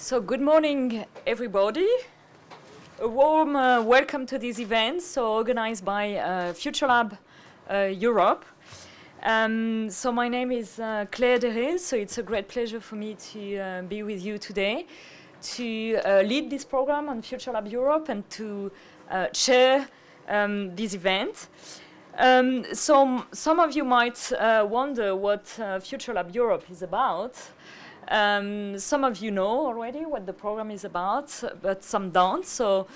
So good morning, everybody. A warm uh, welcome to this event, so organized by uh, FutureLab uh, Europe. Um, so my name is uh, Claire Derez, so it's a great pleasure for me to uh, be with you today to uh, lead this program on FutureLab Europe and to chair um, this event. Um, so some of you might wonder what FutureLab Europe is about. Um, some of you know already what the program is about, but some don't. So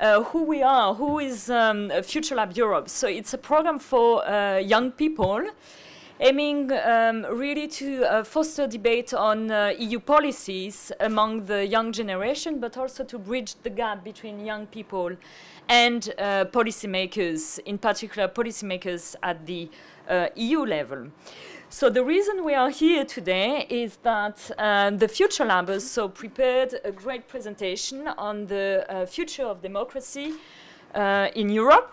uh, who we are, who is um, FutureLab Europe. So it's a program for uh, young people aiming um, really to uh, foster debate on uh, EU policies among the young generation, but also to bridge the gap between young people and uh, policymakers, in particular policymakers at the uh, EU level. So the reason we are here today is that uh, the Future Labs so prepared a great presentation on the uh, future of democracy uh, in Europe.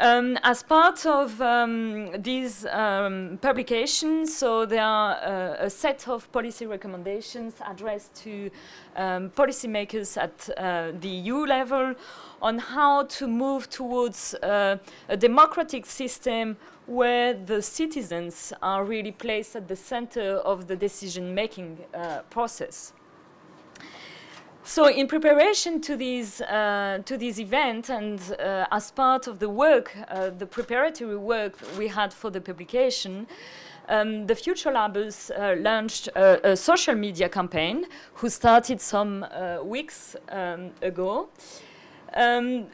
Um, as part of um, these um, publications, so there are uh, a set of policy recommendations addressed to um, policymakers at uh, the EU level on how to move towards uh, a democratic system where the citizens are really placed at the center of the decision-making uh, process. So in preparation to, these, uh, to this event and uh, as part of the work, uh, the preparatory work we had for the publication, um, the Future Labs uh, launched a, a, social media campaign who started some uh, weeks um, ago. Um,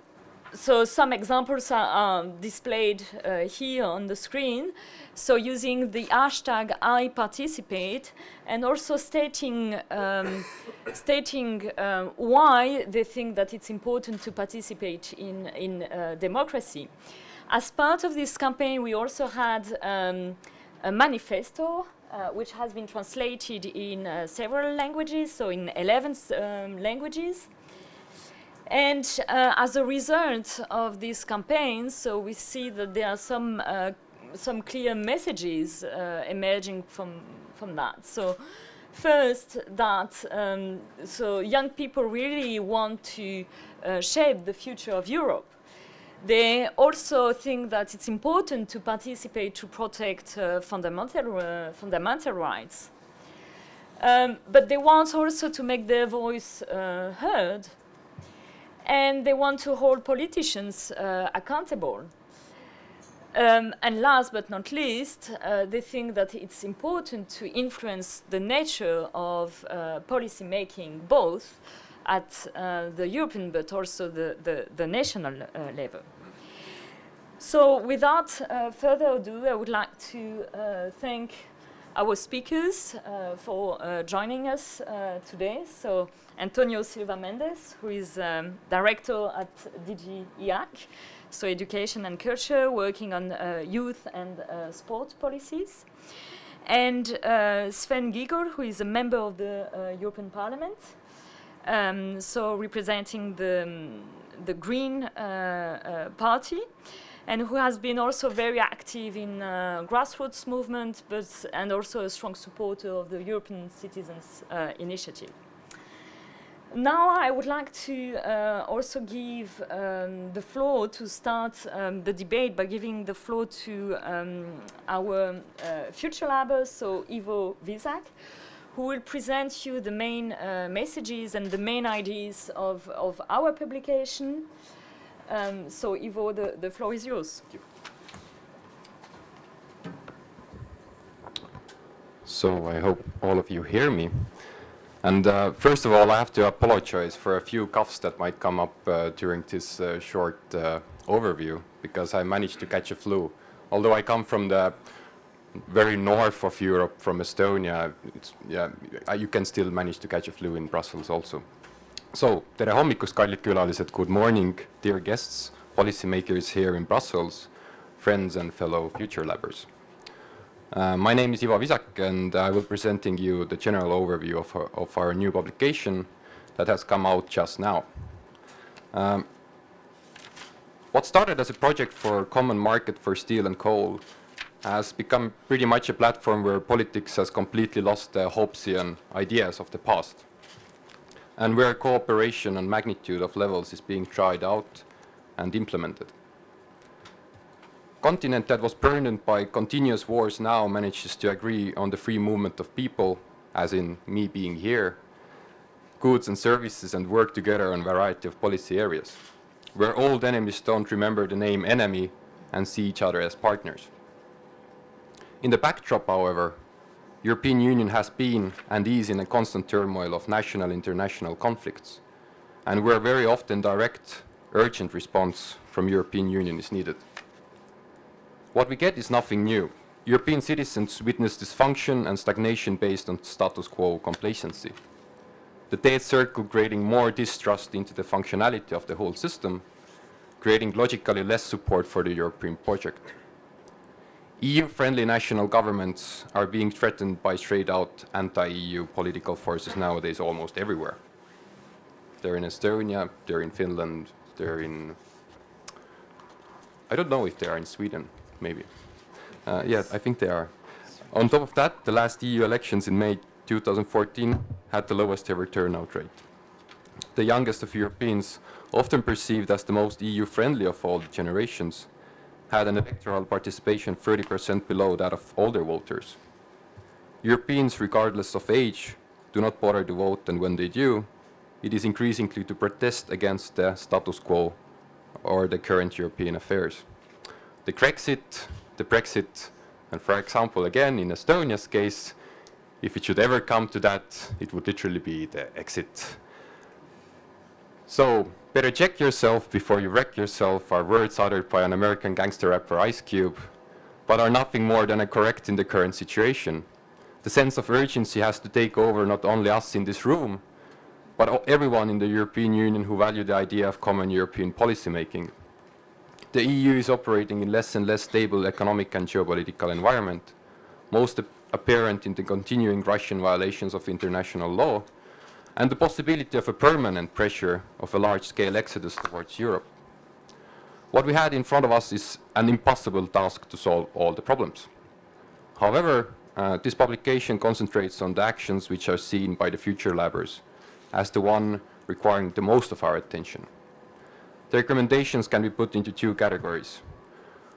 so some examples are displayed uh, here on the screen. So using the hashtag I participate and also stating, um, stating uh, why they think that it's important to participate in, in uh, democracy. As part of this campaign, we also had um, a manifesto uh, which has been translated in uh, several languages, so in 11 um, languages. And uh, as a result of these campaigns, so we see that there are some uh, some clear messages uh, emerging from from that. So first, that um, so young people really want to uh, shape the future of Europe. They also think that it's important to participate to protect uh, fundamental uh, fundamental rights. Um, but they want also to make their voice heard and they want to hold politicians uh, accountable. Um, and last but not least, uh, they think that it's important to influence the nature of uh, policy making, both at uh, the European but also the, the, the national uh, level. So without uh, further ado, I would like to thank our speakers uh, for uh, joining us uh, today. So Antonio Silva Mendes, who is um, director at DG EAC, so education and culture, working on uh, youth and uh, sport policies. And uh, Sven Giegold, who is a member of the European Parliament, um, so representing the, um, the Green Party and who has been also very active in uh, grassroots movement, but and also a strong supporter of the European Citizens uh, Initiative. Now I would like to uh, also give um, the floor to start um, the debate by giving the floor to um, our uh, future labbers, so Ivo Visak, who will present you the main uh, messages and the main ideas of, of our publication. Um, so Ivo, the, the floor is yours. So I hope all of you hear me. And uh, first of all, I have to apologize for a few coughs that might come up uh, during this uh, short uh, overview, because I managed to catch a flu. Although I come from the very north of Europe, from Estonia, yeah, you can still manage to catch a flu in Brussels also. So, tere hommikust, kallid külalised, good morning, dear guests, policymakers here in Brussels, friends and fellow future labbers. Uh, my name is Ivo Visak and I will be presenting you the general overview of our, of our new publication that has come out just now. Um, what started as a project for a common market for steel and coal has become pretty much a platform where politics has completely lost the Hobbesian ideas of the past. And where cooperation and magnitude of levels is being tried out and implemented. Continent that was burdened by continuous wars now manages to agree on the free movement of people, as in me being here, goods and services and work together on a variety of policy areas, where old enemies don't remember the name enemy and see each other as partners. In the backdrop, however, European Union has been and is in a constant turmoil of national international conflicts, and where very often direct, urgent response from European Union is needed. What we get is nothing new. European citizens witness dysfunction and stagnation based on status quo complacency. The dead circle creating more distrust into the functionality of the whole system, creating logically less support for the European project. EU-friendly national governments are being threatened by straight-out anti-EU political forces nowadays almost everywhere. They're in Estonia, they're in Finland, they're in... I don't know if they are in Sweden maybe. Uh, yeah, I think they are. On top of that, the last EU elections in May 2014 had the lowest ever turnout rate. The youngest of Europeans, often perceived as the most EU-friendly of all the generations, had an electoral participation 30% below that of older voters. Europeans, regardless of age, do not bother to vote, and when they do, it is increasingly to protest against the status quo or the current European affairs the Grexit, the Brexit, and for example, again, in Estonia's case, if it should ever come to that, it would literally be the exit. So, better check yourself before you wreck yourself are words uttered by an American gangster rapper Ice Cube, but are nothing more than a correct in the current situation. The sense of urgency has to take over not only us in this room, but everyone in the European Union who value the idea of common European policy making the EU is operating in less and less stable economic and geopolitical environment, most apparent in the continuing Russian violations of international law, and the possibility of a permanent pressure of a large-scale exodus towards Europe. What we had in front of us is an impossible task to solve all the problems. However, uh, this publication concentrates on the actions which are seen by the future labbers as the one requiring the most of our attention. The recommendations can be put into two categories.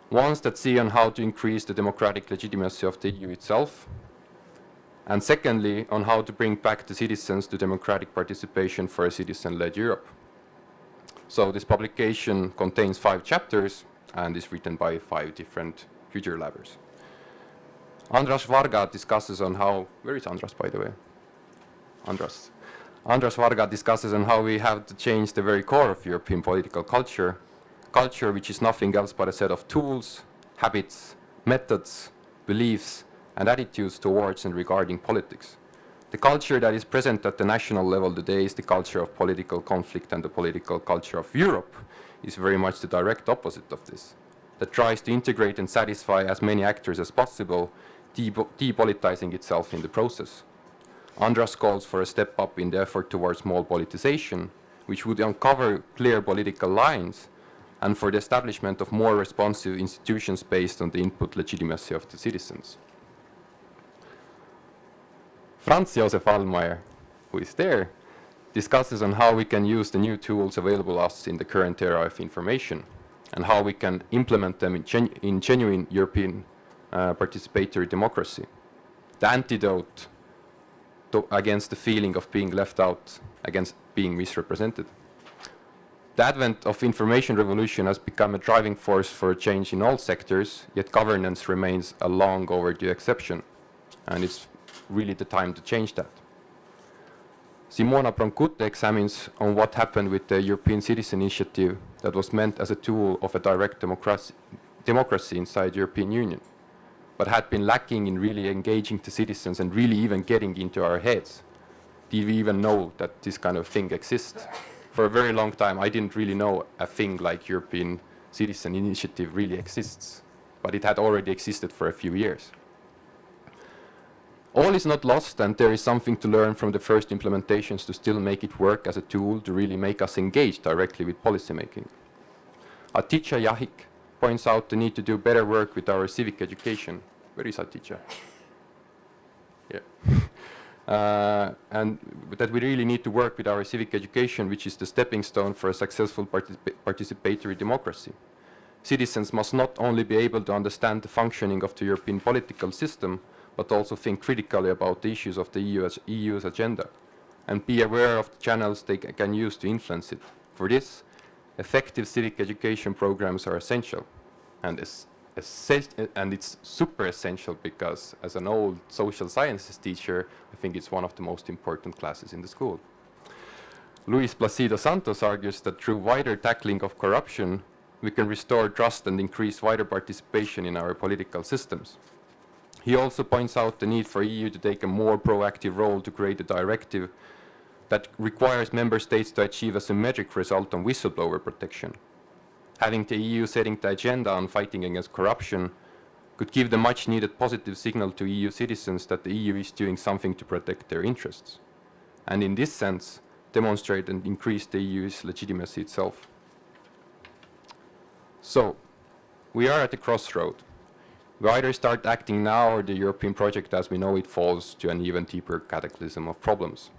Ones that see on how to increase the democratic legitimacy of the EU itself, and secondly, on how to bring back the citizens to democratic participation for a citizen-led Europe. So this publication contains five chapters and is written by five different future labbers. Andras Varga discusses on how, where is Andras by the way? Andras. Andras Varga discusses on how we have to change the very core of European political culture, culture which is nothing else but a set of tools, habits, methods, beliefs, and attitudes towards and regarding politics. The culture that is present at the national level today is the culture of political conflict and the political culture of Europe is very much the direct opposite of this, that tries to integrate and satisfy as many actors as possible, depolitizing itself in the process. Andras calls for a step up in the effort towards more politicization, which would uncover clear political lines and for the establishment of more responsive institutions based on the input legitimacy of the citizens. Franz Josef Allmaier, who is there, discusses on how we can use the new tools available us in the current era of information and how we can implement them in, genu in genuine European uh, participatory democracy. The antidote against the feeling of being left out, against being misrepresented. The advent of information revolution has become a driving force for change in all sectors, yet governance remains a long overdue exception, and it's really the time to change that. Simona Pronkute examines on what happened with the European Citizen Initiative that was meant as a tool of a direct democracy, democracy inside European Union but had been lacking in really engaging the citizens and really even getting into our heads. Did we even know that this kind of thing exists? For a very long time, I didn't really know a thing like European Citizen Initiative really exists, but it had already existed for a few years. All is not lost, and there is something to learn from the first implementations to still make it work as a tool to really make us engage directly with policymaking. Aticha Yahik points out the need to do better work with our civic education. Where is teacher? Yeah. uh, and that we really need to work with our civic education, which is the stepping stone for a successful particip participatory democracy. Citizens must not only be able to understand the functioning of the European political system, but also think critically about the issues of the EU's, EU's agenda, and be aware of the channels they can use to influence it. For this, effective civic education programs are essential, and and it's super essential because as an old social sciences teacher, I think it's one of the most important classes in the school. Luis Placido Santos argues that through wider tackling of corruption, we can restore trust and increase wider participation in our political systems. He also points out the need for EU to take a more proactive role to create a directive that requires member states to achieve a symmetric result on whistleblower protection having the EU setting the agenda on fighting against corruption could give the much needed positive signal to EU citizens that the EU is doing something to protect their interests. And in this sense, demonstrate and increase the EU's legitimacy itself. So, we are at a crossroad. We either start acting now or the European project as we know it falls to an even deeper cataclysm of problems.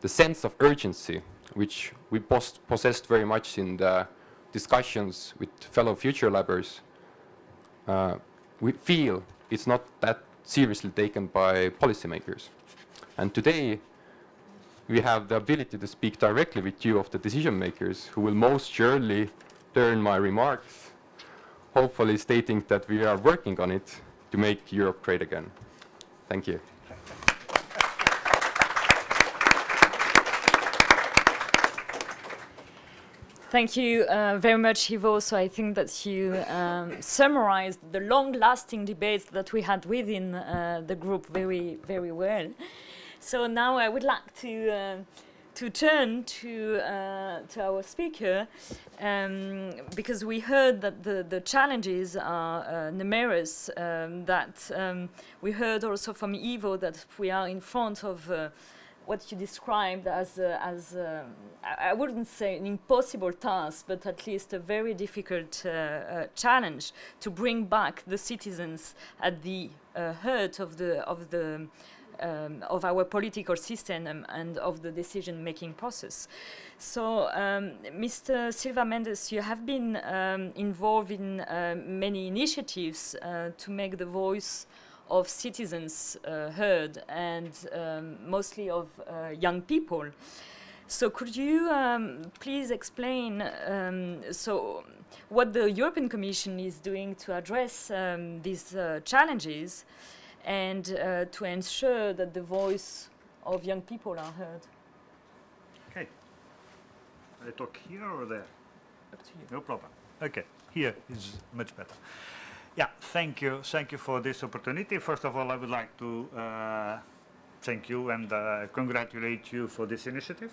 The sense of urgency, which we possessed very much in the discussions with fellow future labbers, uh, we feel it's not that seriously taken by policymakers. And today, we have the ability to speak directly with you of the decision makers who will most surely turn my remarks, hopefully stating that we are working on it to make Europe great again. Thank you. Thank you uh, very much, Ivo. So I think that you um, summarized the long-lasting debates that we had within uh, the group very, very well. So now I would like to uh, to turn to uh, to our speaker um, because we heard that the the challenges are uh, numerous. Um, that um, we heard also from Ivo that we are in front of uh, what you described as, uh, as uh, I wouldn't say an impossible task, but at least a very difficult uh, challenge to bring back the citizens at the heart of the of the um, of our political system and of the decision-making process. So, um, Mr. Silva Mendes, you have been um, involved in uh, many initiatives to make the voice of citizens uh, heard and um, mostly of uh, young people. So could you um, please explain um, so what the European Commission is doing to address these uh, challenges and uh, to ensure that the voice of young people are heard? Okay. I talk here or there? Up to you. No problem. Okay, here is much better. Yeah, thank you. Thank you for this opportunity. First of all, I would like to uh, thank you and uh, congratulate you for this initiative,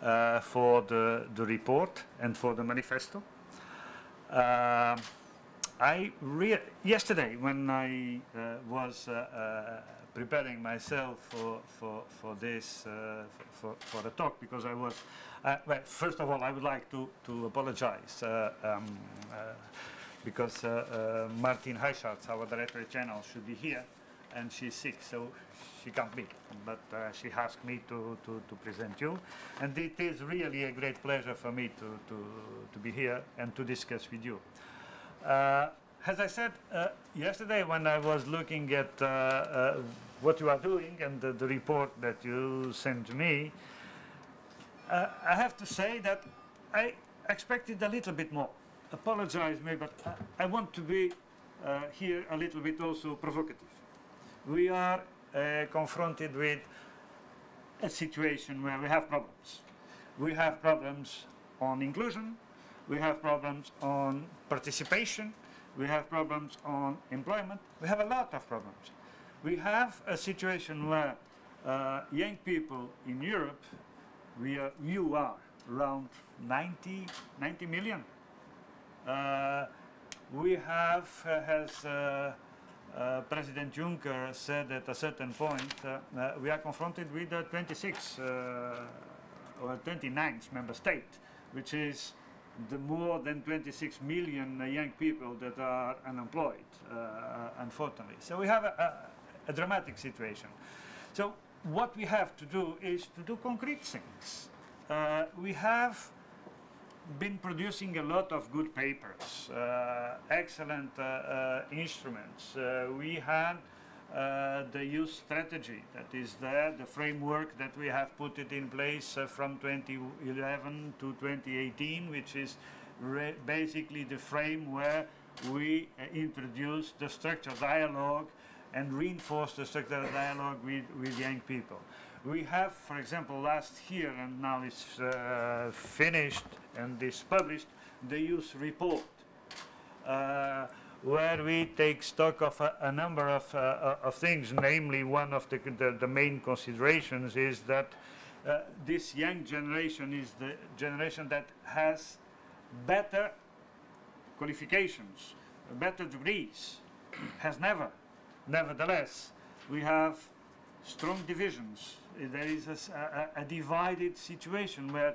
uh, for the, the report and for the manifesto. Uh, I yesterday when I uh, was uh, preparing myself for, for, for this, for, for the talk, because I was, well, first of all, I would like to, to apologize. Um, because uh, uh, Martine Reicherts, our director general, should be here, and she's sick, so she can't be. But uh, she asked me to, to, to, present you, and it is really a great pleasure for me to, to, to be here and to discuss with you. Uh, as I said uh, yesterday when I was looking at uh, what you are doing and the, the, report that you sent to me, I have to say that I expected a little bit more apologize me, but I, I want to be uh, here a little bit also provocative. We are uh, confronted with a situation where we have problems. We have problems on inclusion, we have problems on participation, we have problems on employment, we have a lot of problems. We have a situation where uh, young people in Europe, we are, you are around 90, 90 million. Uh, we have, uh, as uh, President Juncker said at a certain point, we are confronted with a 26 or 29th member state, which is the more than 26 million young people that are unemployed, uh, unfortunately. So we have a, a, a, dramatic situation. So what we have to do is to do concrete things. Uh, we have been producing a lot of good papers, uh, excellent uh, uh, instruments. Uh, we had the youth strategy that is there, the framework that we have put it in place uh, from 2011 to 2018, which is basically the frame where we introduce the structured dialogue and reinforce the structured dialogue with, with young people. We have, for example, last year, and now it's uh, finished and is published, the youth report, uh, where we take stock of a, a number of, uh, of things. Namely, one of the, the, the main considerations is that uh, this young generation is the generation that has better qualifications, better degrees, has never. Nevertheless, we have strong divisions. There is a, a, a divided situation where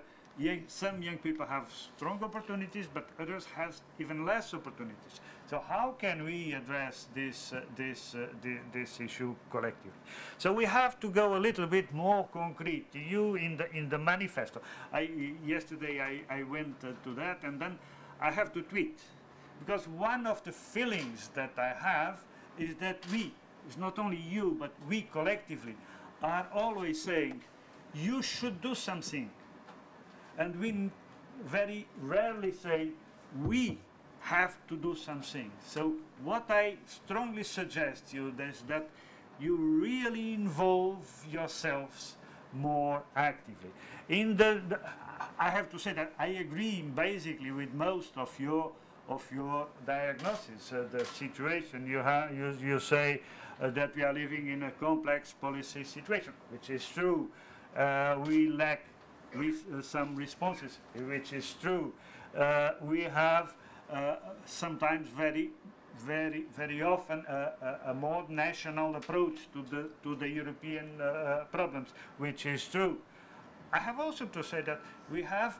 some young people have strong opportunities, but others have even less opportunities. So how can we address this, uh, this, uh, this issue collectively? So we have to go a little bit more concrete. You in the, in the manifesto. I, yesterday I, I went uh, to that and then I have to tweet. Because one of the feelings that I have is that we, it's not only you, but we collectively, are always saying, you should do something. And we very rarely say, we have to do something. So what I strongly suggest you is that you really involve yourselves more actively. In the, the, I have to say that I agree basically with most of your of your diagnosis, uh, the situation you have. You, you say uh, that we are living in a complex policy situation, which is true. Uh, we lack with, uh, some responses, which is true. Uh, we have uh, sometimes very, very, very often a, a, a, more national approach to the to the European uh, problems, which is true. I have also to say that we have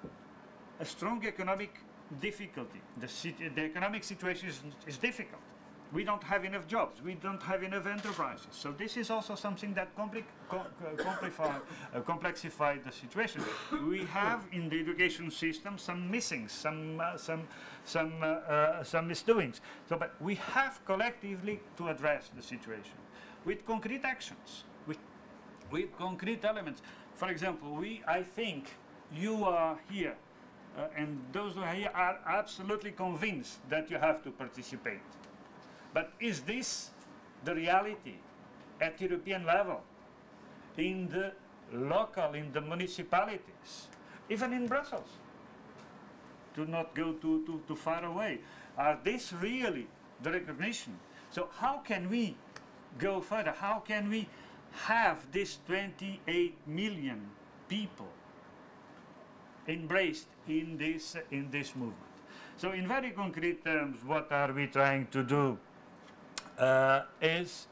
a strong economic difficulty. The, the economic situation is, is difficult we don't have enough jobs, we don't have enough enterprises. So this is also something that compli com uh, complexify the situation. We have in the education system some missings, some, uh, some, some, uh, uh, some misdoings. So, but we have collectively to address the situation with concrete actions, with, with concrete elements. For example, we, I think you are here uh, and those who are here are absolutely convinced that you have to participate. But is this the reality at European level, in the local, in the municipalities, even in Brussels? Do not go too, too, too far away. Are this really the recognition? So how can we go further? How can we have this 28 million people embraced in this, in this movement? So in very concrete terms, what are we trying to do? Uh, is,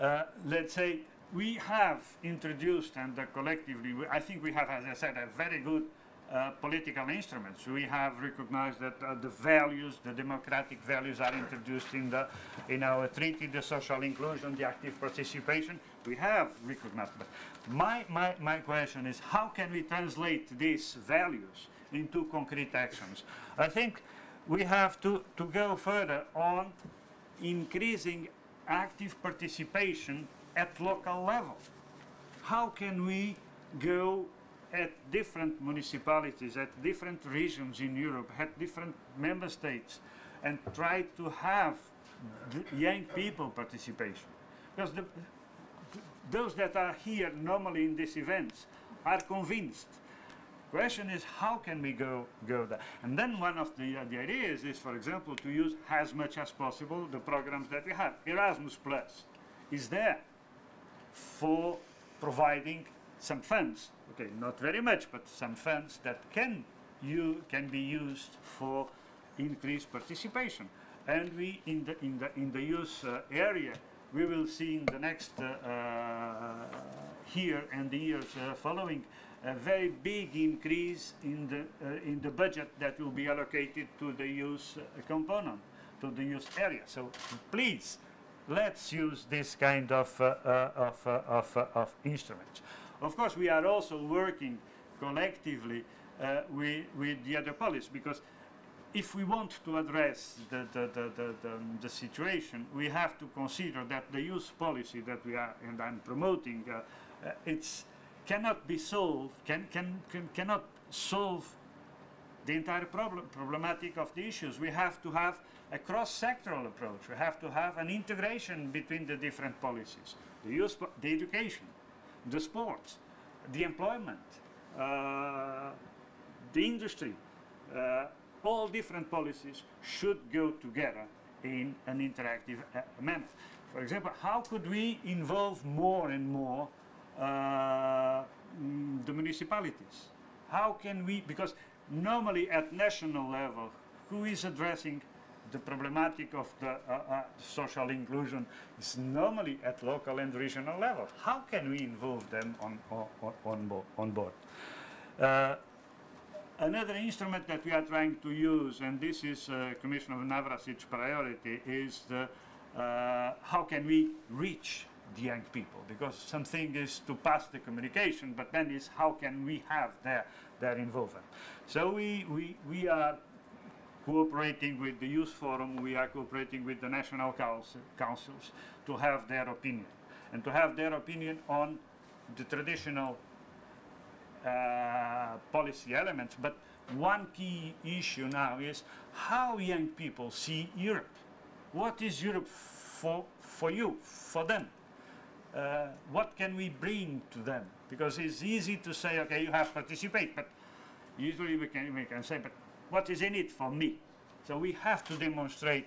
uh, let's say, we have introduced and collectively, we, I think we have, as I said, a very good uh, political instruments. We have recognized that uh, the values, the democratic values are introduced in, the, in our treaty, the social inclusion, the active participation. We have recognized that. My, my, my question is, how can we translate these values into concrete actions? I think we have to, to go further on increasing active participation at local level. How can we go at different municipalities, at different regions in Europe, at different member states, and try to have young people participation? Because the, those that are here normally in these events are convinced Question is, how can we go, go there? And then one of the, uh, the ideas is, for example, to use as much as possible the programs that we have. Erasmus Plus is there for providing some funds. Okay, not very much, but some funds that can, you, can be used for increased participation. And we, in the, in the, in the youth uh, area, we will see in the next uh, uh, year and the years uh, following a very big increase in the, uh, in the budget that will be allocated to the use uh, component, to the use area. So please, let's use this kind of, uh, uh, of, uh, of, of instruments. Of course, we are also working collectively with, with the other policies because if we want to address the, the, the, the, situation, we have to consider that the use policy that we are and I'm promoting, it's cannot be solved, can, can, can, cannot solve the entire problem, problematic of the issues. We have to have a cross-sectoral approach. We have to have an integration between the different policies. The youth, the education, the sports, the employment, uh, the industry, uh, all different policies should go together in an interactive uh, manner. For example, how could we involve more and more the municipalities? How can we, because normally at national level, who is addressing the problematic of the uh, uh, social inclusion is normally at local and regional level. How can we involve them on, on, on, board? Uh, Another instrument that we are trying to use, and this is uh, Commissioner Navracsics's priority, is the, uh, how can we reach the young people? Because something is to pass the communication, but then is how can we have their, their involvement? So we, we, we are cooperating with the Youth Forum, we are cooperating with the national council, councils to have their opinion, and to have their opinion on the traditional uh, policy elements. But one key issue now is how young people see Europe. What is Europe for, for you, for them? Uh, what can we bring to them? Because it's easy to say, okay, you have to participate, but usually we can, we can say, but what is in it for me? So we have to demonstrate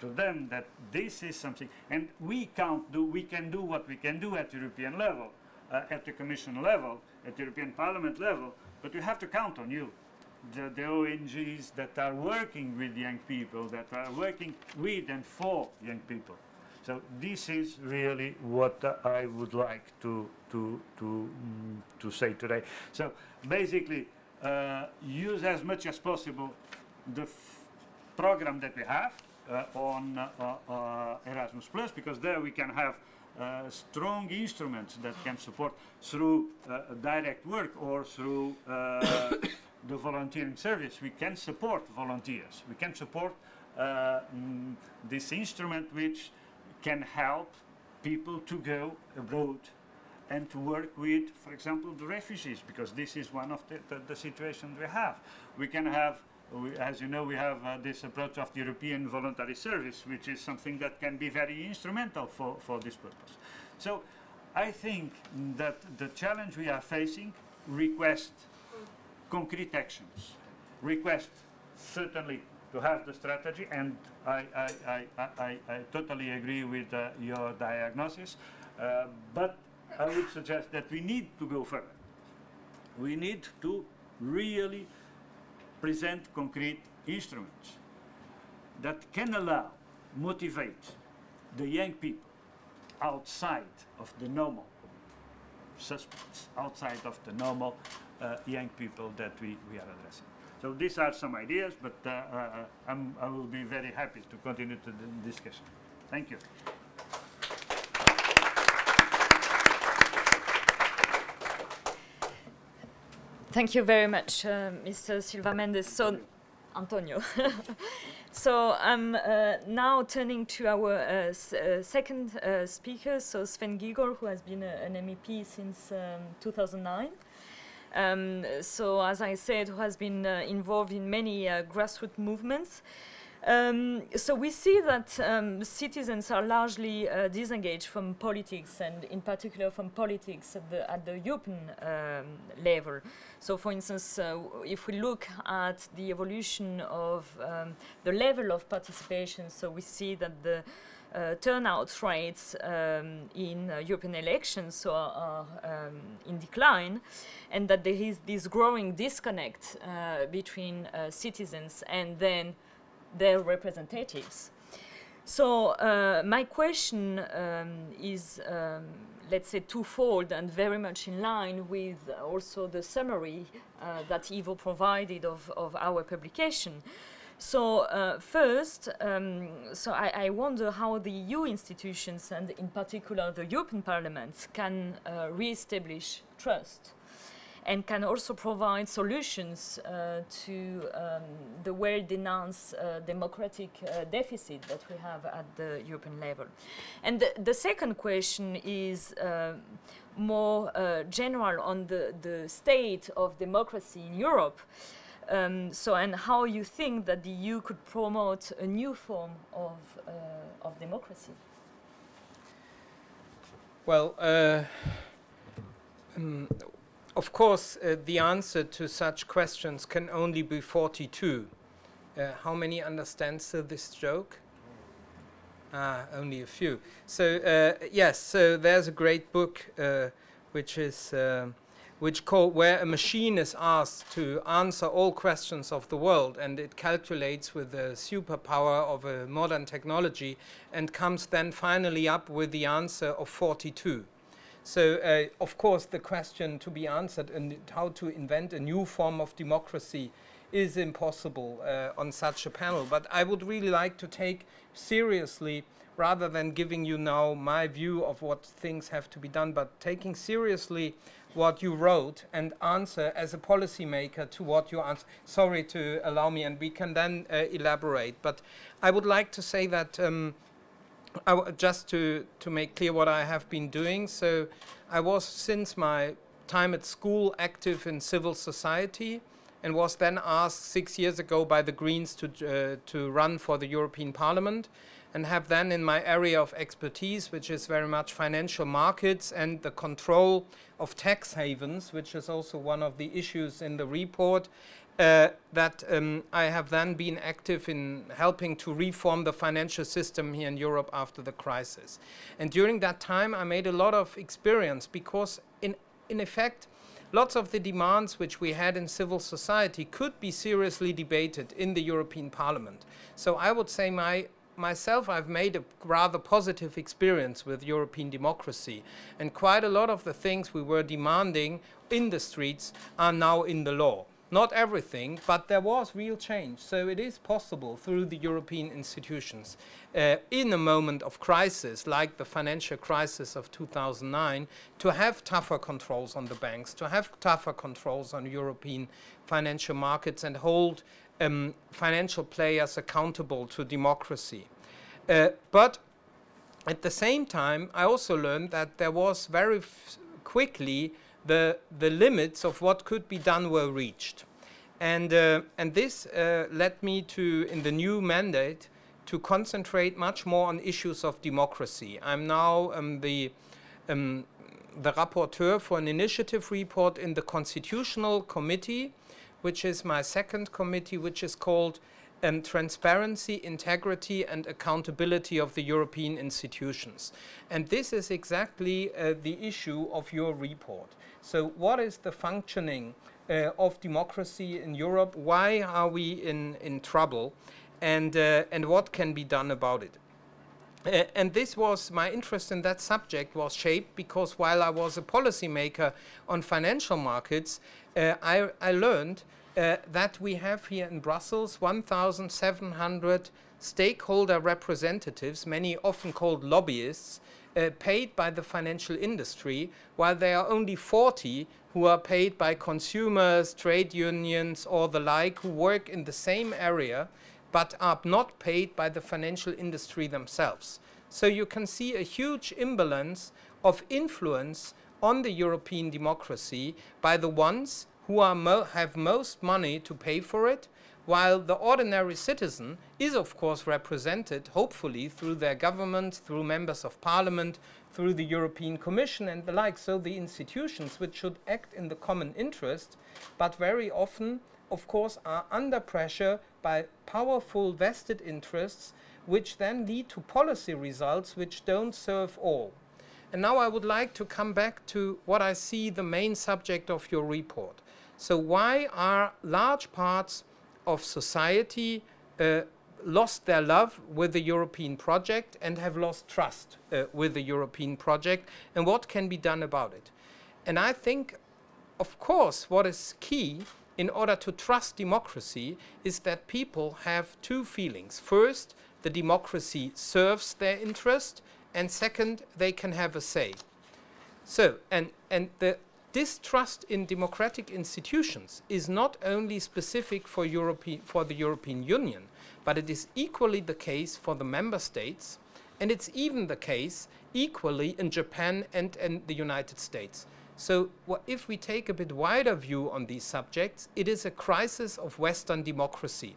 to them that this is something, and we can't do, we can do what we can do at European level, uh, at the Commission level, at European Parliament level, but we have to count on you. The, the ONGs that are working with young people, that are working with and for young people. So this is really what I would like to, to, to, mm, to say today. So basically, uh, use as much as possible the program that we have uh, on uh, uh, Erasmus Plus, because there we can have uh, strong instruments that can support through uh, direct work or through the volunteering service. We can support volunteers. We can support mm, this instrument which can help people to go abroad and to work with, for example, the refugees, because this is one of the, the, the situations we have. We can have, we, as you know, we have uh, this approach of the European Voluntary Service, which is something that can be very instrumental for, for this purpose. So I think that the challenge we are facing requests concrete actions, requests certainly to have the strategy, and I, I, I, I, I totally agree with uh, your diagnosis, uh, but I would suggest that we need to go further. We need to really present concrete instruments that can allow, motivate the young people outside of the normal suspects, outside of the normal uh, young people that we, we are addressing. So these are some ideas, but uh, uh, I will be very happy to continue to the discussion. Thank you. Thank you very much, uh, Mr. Silva Mendes. So, Antonio. so I'm uh, now turning to our uh, uh, second speaker, so Sven Giegold, who has been an MEP since um, 2009. Um, so, as I said, who has been uh, involved in many uh, grassroots movements. Um, so we see that um, citizens are largely uh, disengaged from politics, and in particular from politics at the, at the European um, level. So, for instance, uh, if we look at the evolution of um, the level of participation, so we see that the turnout rates um, in uh, European elections are, are um, in decline, and that there is this growing disconnect uh, between uh, citizens and then their representatives. So uh, my question um, is, um, let's say, twofold and very much in line with also the summary uh, that Ivo provided of, of our publication. So uh, first, um, so I, I, wonder how the EU institutions and in particular the European Parliament can uh, re-establish trust and can also provide solutions uh, to um, the well-denounced uh, democratic uh, deficit that we have at the European level. And the, the second question is uh, more uh, general on the, the state of democracy in Europe. Um, so, and how you think that the EU could promote a new form of, uh, of democracy? Well, um, of course, uh, the answer to such questions can only be 42. Uh, how many understands this joke? Ah, only a few. So uh, yes, so there's a great book uh, which is um, which called where a machine is asked to answer all questions of the world, and it calculates with the superpower of a modern technology, and comes then finally up with the answer of 42. So, uh, of course, the question to be answered and how to invent a new form of democracy is impossible uh, on such a panel. But I would really like to take seriously, rather than giving you now my view of what things have to be done, but taking seriously what you wrote and answer as a policymaker to what you answer. Sorry to allow me, and we can then uh, elaborate. But I would like to say that. Um, just to, to make clear what I have been doing. So I was, since my time at school, active in civil society and was then asked six years ago by the Greens to, uh, to run for the European Parliament and have then in my area of expertise, which is very much financial markets and the control of tax havens, which is also one of the issues in the report, uh, that um, I have then been active in helping to reform the financial system here in Europe after the crisis. And during that time, I made a lot of experience because, in, in effect, lots of the demands which we had in civil society could be seriously debated in the European Parliament. So I would say my myself, I've made a rather positive experience with European democracy. And quite a lot of the things we were demanding in the streets are now in the law. Not everything, but there was real change. So it is possible through the European institutions, uh, in a moment of crisis, like the financial crisis of 2009, to have tougher controls on the banks, to have tougher controls on European financial markets, and hold um, financial players accountable to democracy. Uh, but at the same time, I also learned that there was very quickly the, the limits of what could be done were reached. And, uh, and this uh, led me to, in the new mandate, to concentrate much more on issues of democracy. I'm now um, the, um, the rapporteur for an initiative report in the Constitutional Committee, which is my second committee, which is called um, Transparency, Integrity and Accountability of the European Institutions. And this is exactly uh, the issue of your report. So what is the functioning uh, of democracy in Europe? Why are we in, in trouble? And, uh, and what can be done about it? Uh, and this was my interest in that subject was shaped because while I was a policymaker on financial markets, uh, I, I learned uh, that we have here in Brussels 1,700 stakeholder representatives, many often called lobbyists, uh, paid by the financial industry, while there are only 40 who are paid by consumers, trade unions, or the like, who work in the same area but are not paid by the financial industry themselves. So you can see a huge imbalance of influence on the European democracy by the ones who mo have most money to pay for it while the ordinary citizen is of course represented, hopefully, through their government, through members of parliament, through the European Commission and the like, so the institutions which should act in the common interest, but very often, of course, are under pressure by powerful vested interests, which then lead to policy results which don't serve all. And now I would like to come back to what I see the main subject of your report. So why are large parts of society uh, lost their love with the European project and have lost trust uh, with the European project, and what can be done about it. And I think, of course, what is key in order to trust democracy is that people have two feelings. First, the democracy serves their interest, and second, they can have a say. So, and, and the distrust in democratic institutions is not only specific for, Europe, for the European Union, but it is equally the case for the member states, and it's even the case equally in Japan and, and the United States. So if we take a bit wider view on these subjects, it is a crisis of Western democracy.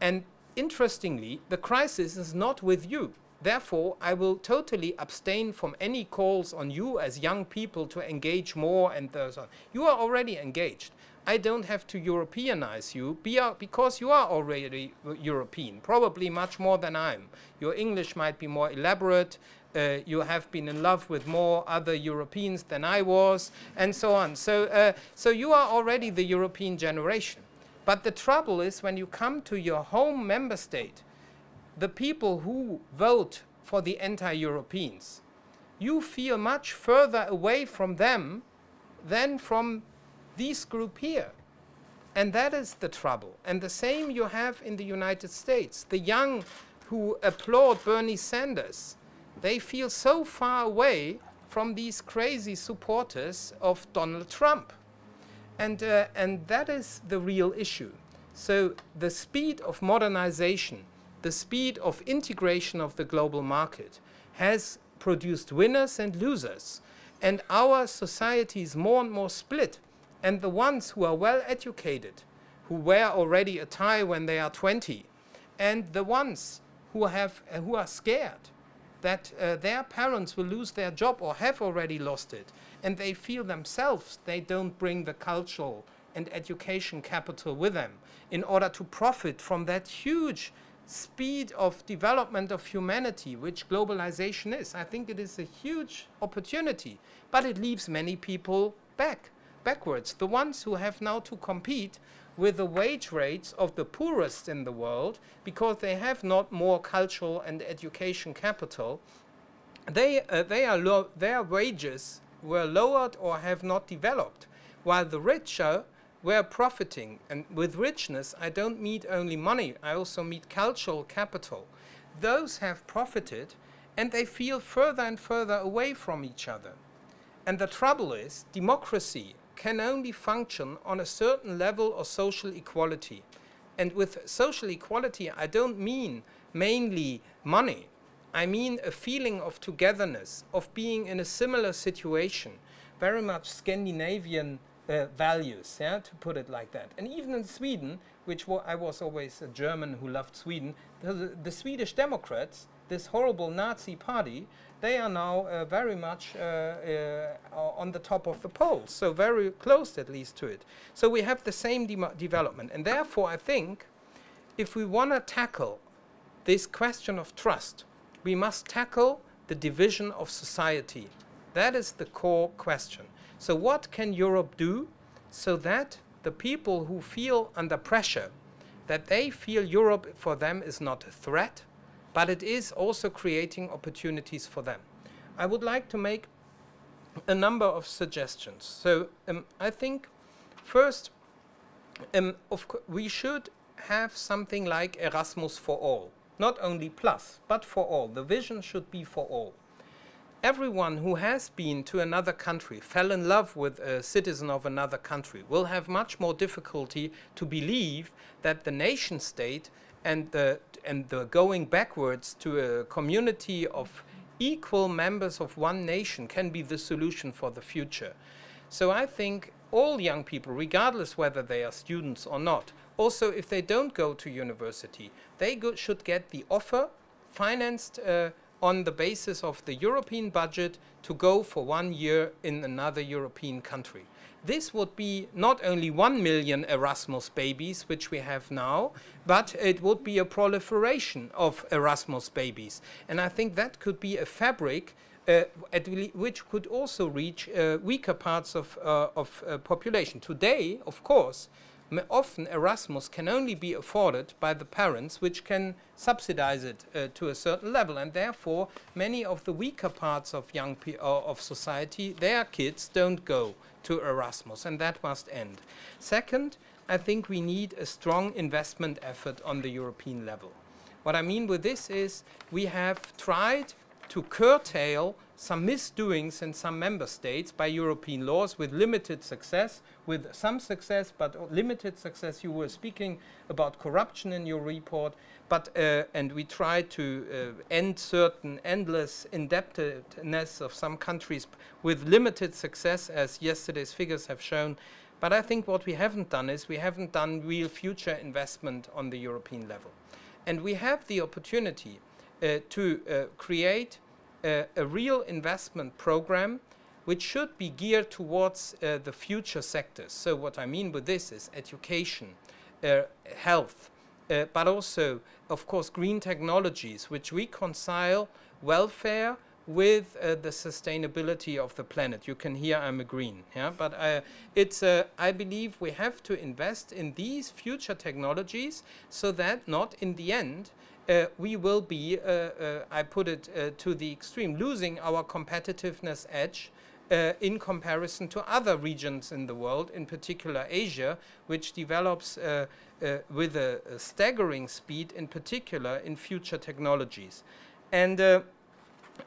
And interestingly, the crisis is not with you. Therefore, I will totally abstain from any calls on you as young people to engage more and so on. You are already engaged. I don't have to Europeanize you because you are already uh, European, probably much more than I am. Your English might be more elaborate, uh, you have been in love with more other Europeans than I was, and so on. So, uh, so you are already the European generation. But the trouble is when you come to your home member state, the people who vote for the anti-Europeans, you feel much further away from them than from this group here. And that is the trouble. And the same you have in the United States. The young who applaud Bernie Sanders, they feel so far away from these crazy supporters of Donald Trump. And, uh, and that is the real issue. So the speed of modernization, the speed of integration of the global market has produced winners and losers. And our society is more and more split. And the ones who are well educated, who wear already a tie when they are 20, and the ones who, have, uh, who are scared that uh, their parents will lose their job or have already lost it, and they feel themselves they don't bring the cultural and education capital with them in order to profit from that huge speed of development of humanity, which globalization is. I think it is a huge opportunity, but it leaves many people back, backwards. The ones who have now to compete with the wage rates of the poorest in the world because they have not more cultural and education capital. They, uh, they are their wages were lowered or have not developed, while the richer were profiting. And with richness, I don't mean only money, I also mean cultural capital. Those have profited and they feel further and further away from each other. And the trouble is, democracy can only function on a certain level of social equality. And with social equality, I don't mean mainly money. I mean a feeling of togetherness, of being in a similar situation, very much Scandinavian uh, values, yeah, to put it like that. And even in Sweden, which I was always a German who loved Sweden, the, the Swedish Democrats, this horrible Nazi party, they are now uh, very much uh, uh, on the top of the polls, so very close at least to it. So we have the same de development, and therefore I think if we want to tackle this question of trust, we must tackle the division of society. That is the core question. So what can Europe do so that the people who feel under pressure, that they feel Europe for them is not a threat, but it is also creating opportunities for them. I would like to make a number of suggestions. So um, I think first, um, we should have something like Erasmus for all. Not only plus, but for all. The vision should be for all. Everyone who has been to another country, fell in love with a citizen of another country, will have much more difficulty to believe that the nation state and the, and the going backwards to a community of equal members of one nation can be the solution for the future. So I think all young people, regardless whether they are students or not, also if they don't go to university, they go should get the offer financed uh, on the basis of the European budget to go for one year in another European country. This would be not only 1 million Erasmus babies, which we have now, but it would be a proliferation of Erasmus babies. And I think that could be a fabric uh, which could also reach uh, weaker parts of, uh, of uh, population. Today, of course, often Erasmus can only be afforded by the parents, which can subsidize it uh, to a certain level, and therefore many of the weaker parts of young uh, of society, their kids don't go to Erasmus, and that must end. Second, I think we need a strong investment effort on the European level. What I mean with this is we have tried to curtail some misdoings in some member states by European laws with limited success, with some success but limited success. You were speaking about corruption in your report, but uh, and we tried to uh, end certain endless indebtedness of some countries with limited success, as yesterday's figures have shown. But I think what we haven't done is we haven't done real future investment on the European level. And we have the opportunity to uh, create uh, a real investment program which should be geared towards uh, the future sectors. So, what I mean with this is education, uh, health, uh, but also, of course, green technologies which reconcile welfare with uh, the sustainability of the planet. You can hear I'm a green, yeah. But uh, it's uh, I believe we have to invest in these future technologies so that not in the end uh, we will be, uh, uh, I put it uh, to the extreme, losing our competitiveness edge uh, in comparison to other regions in the world, in particular Asia, which develops uh, with a, a, staggering speed, in particular in future technologies. And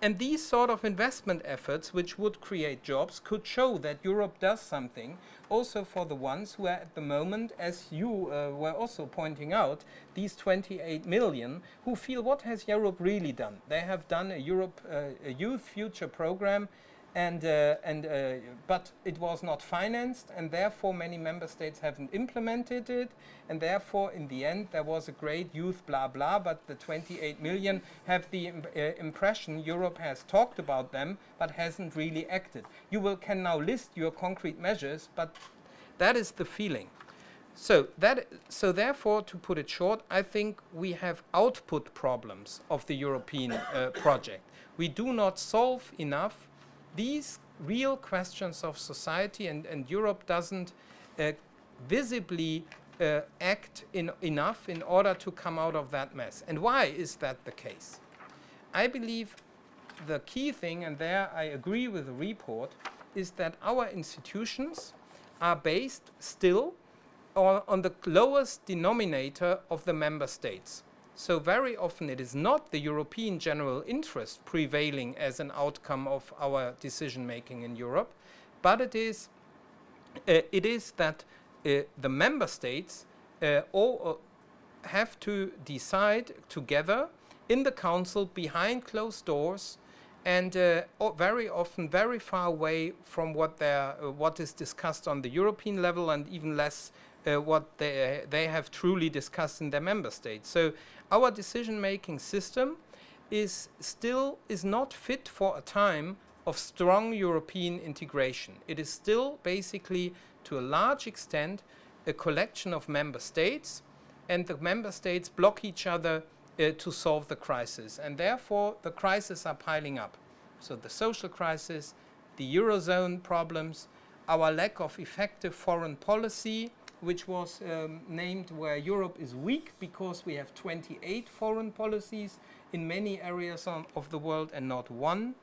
and these sort of investment efforts, which would create jobs, could show that Europe does something also for the ones who are at the moment, as you uh, were also pointing out, these 28 million who feel what has Europe really done? They have done a Europe uh, a Youth Future program and, uh, and, uh, but it was not financed, and therefore many member states haven't implemented it, and therefore in the end there was a great youth blah blah, but the 28 million have the uh, impression Europe has talked about them, but hasn't really acted. You will, can now list your concrete measures, but that is the feeling. So that so therefore, to put it short, I think we have output problems of the European uh, project. We do not solve enough these real questions of society, and, and Europe doesn't uh, visibly uh, act in enough in order to come out of that mess. And why is that the case? I believe the key thing, and there I agree with the report, is that our institutions are based still on, on the lowest denominator of the member states. So very often it is not the European general interest prevailing as an outcome of our decision making in Europe, but it is, uh, it is that uh, the member states uh, all uh, have to decide together in the council behind closed doors and uh, very often very far away from what, uh, what is discussed on the European level and even less uh, what they, they have truly discussed in their member states. So our decision-making system is still is not fit for a time of strong European integration. It is still basically, to a large extent, a collection of member states, and the member states block each other uh, to solve the crisis. And therefore, the crises are piling up. So the social crisis, the Eurozone problems, our lack of effective foreign policy, which was um, named where Europe is weak because we have 28 foreign policies in many areas of the world and not one.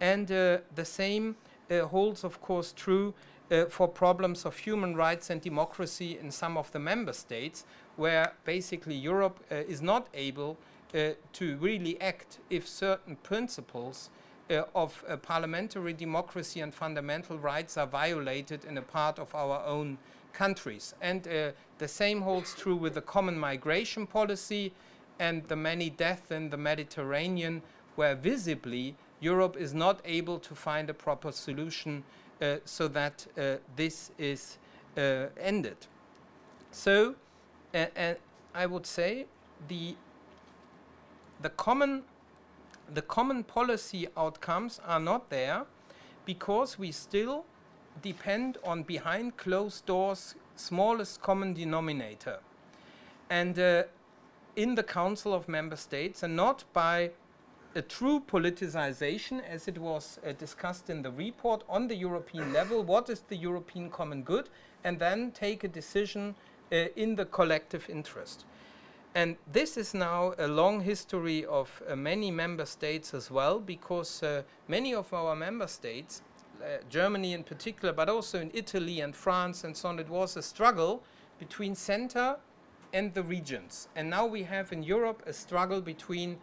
And uh, the same uh, holds, of course, true uh, for problems of human rights and democracy in some of the member states, where basically Europe uh, is not able uh, to really act if certain principles uh, of parliamentary democracy and fundamental rights are violated in a part of our own countries. And uh, the same holds true with the common migration policy and the many deaths in the Mediterranean, where visibly Europe is not able to find a proper solution uh, so that uh, this is uh, ended. So, and I would say the the common the common policy outcomes are not there because we still depend on behind closed doors smallest common denominator and uh, in the council of member states and not by a true politicization as it was uh, discussed in the report on the European level what is the European common good and then take a decision uh, in the collective interest. And this is now a long history of uh, many member states as well, because uh, many of our member states, Germany in particular, but also in Italy and France and so on, it was a struggle between center and the regions. And now we have in Europe a struggle between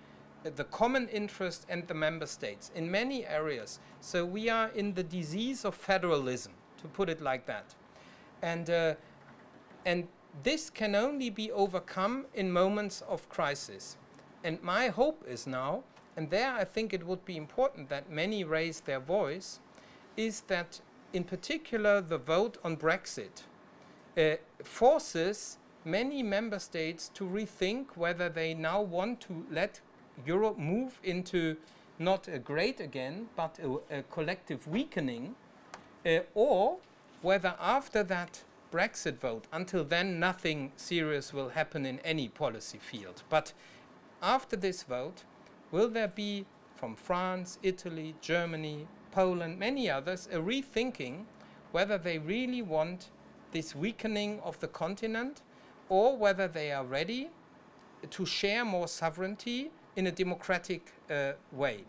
uh, the common interest and the member states in many areas. So we are in the disease of federalism, to put it like that. And, uh, and this can only be overcome in moments of crisis. And my hope is now, and there I think it would be important that many raise their voice, is that in particular the vote on Brexit uh, forces many member states to rethink whether they now want to let Europe move into not a great again, but a, a collective weakening, uh, or whether after that Brexit vote, until then nothing serious will happen in any policy field. But after this vote, will there be from France, Italy, Germany, Poland, many others, a rethinking whether they really want this weakening of the continent or whether they are ready to share more sovereignty in a democratic uh, way.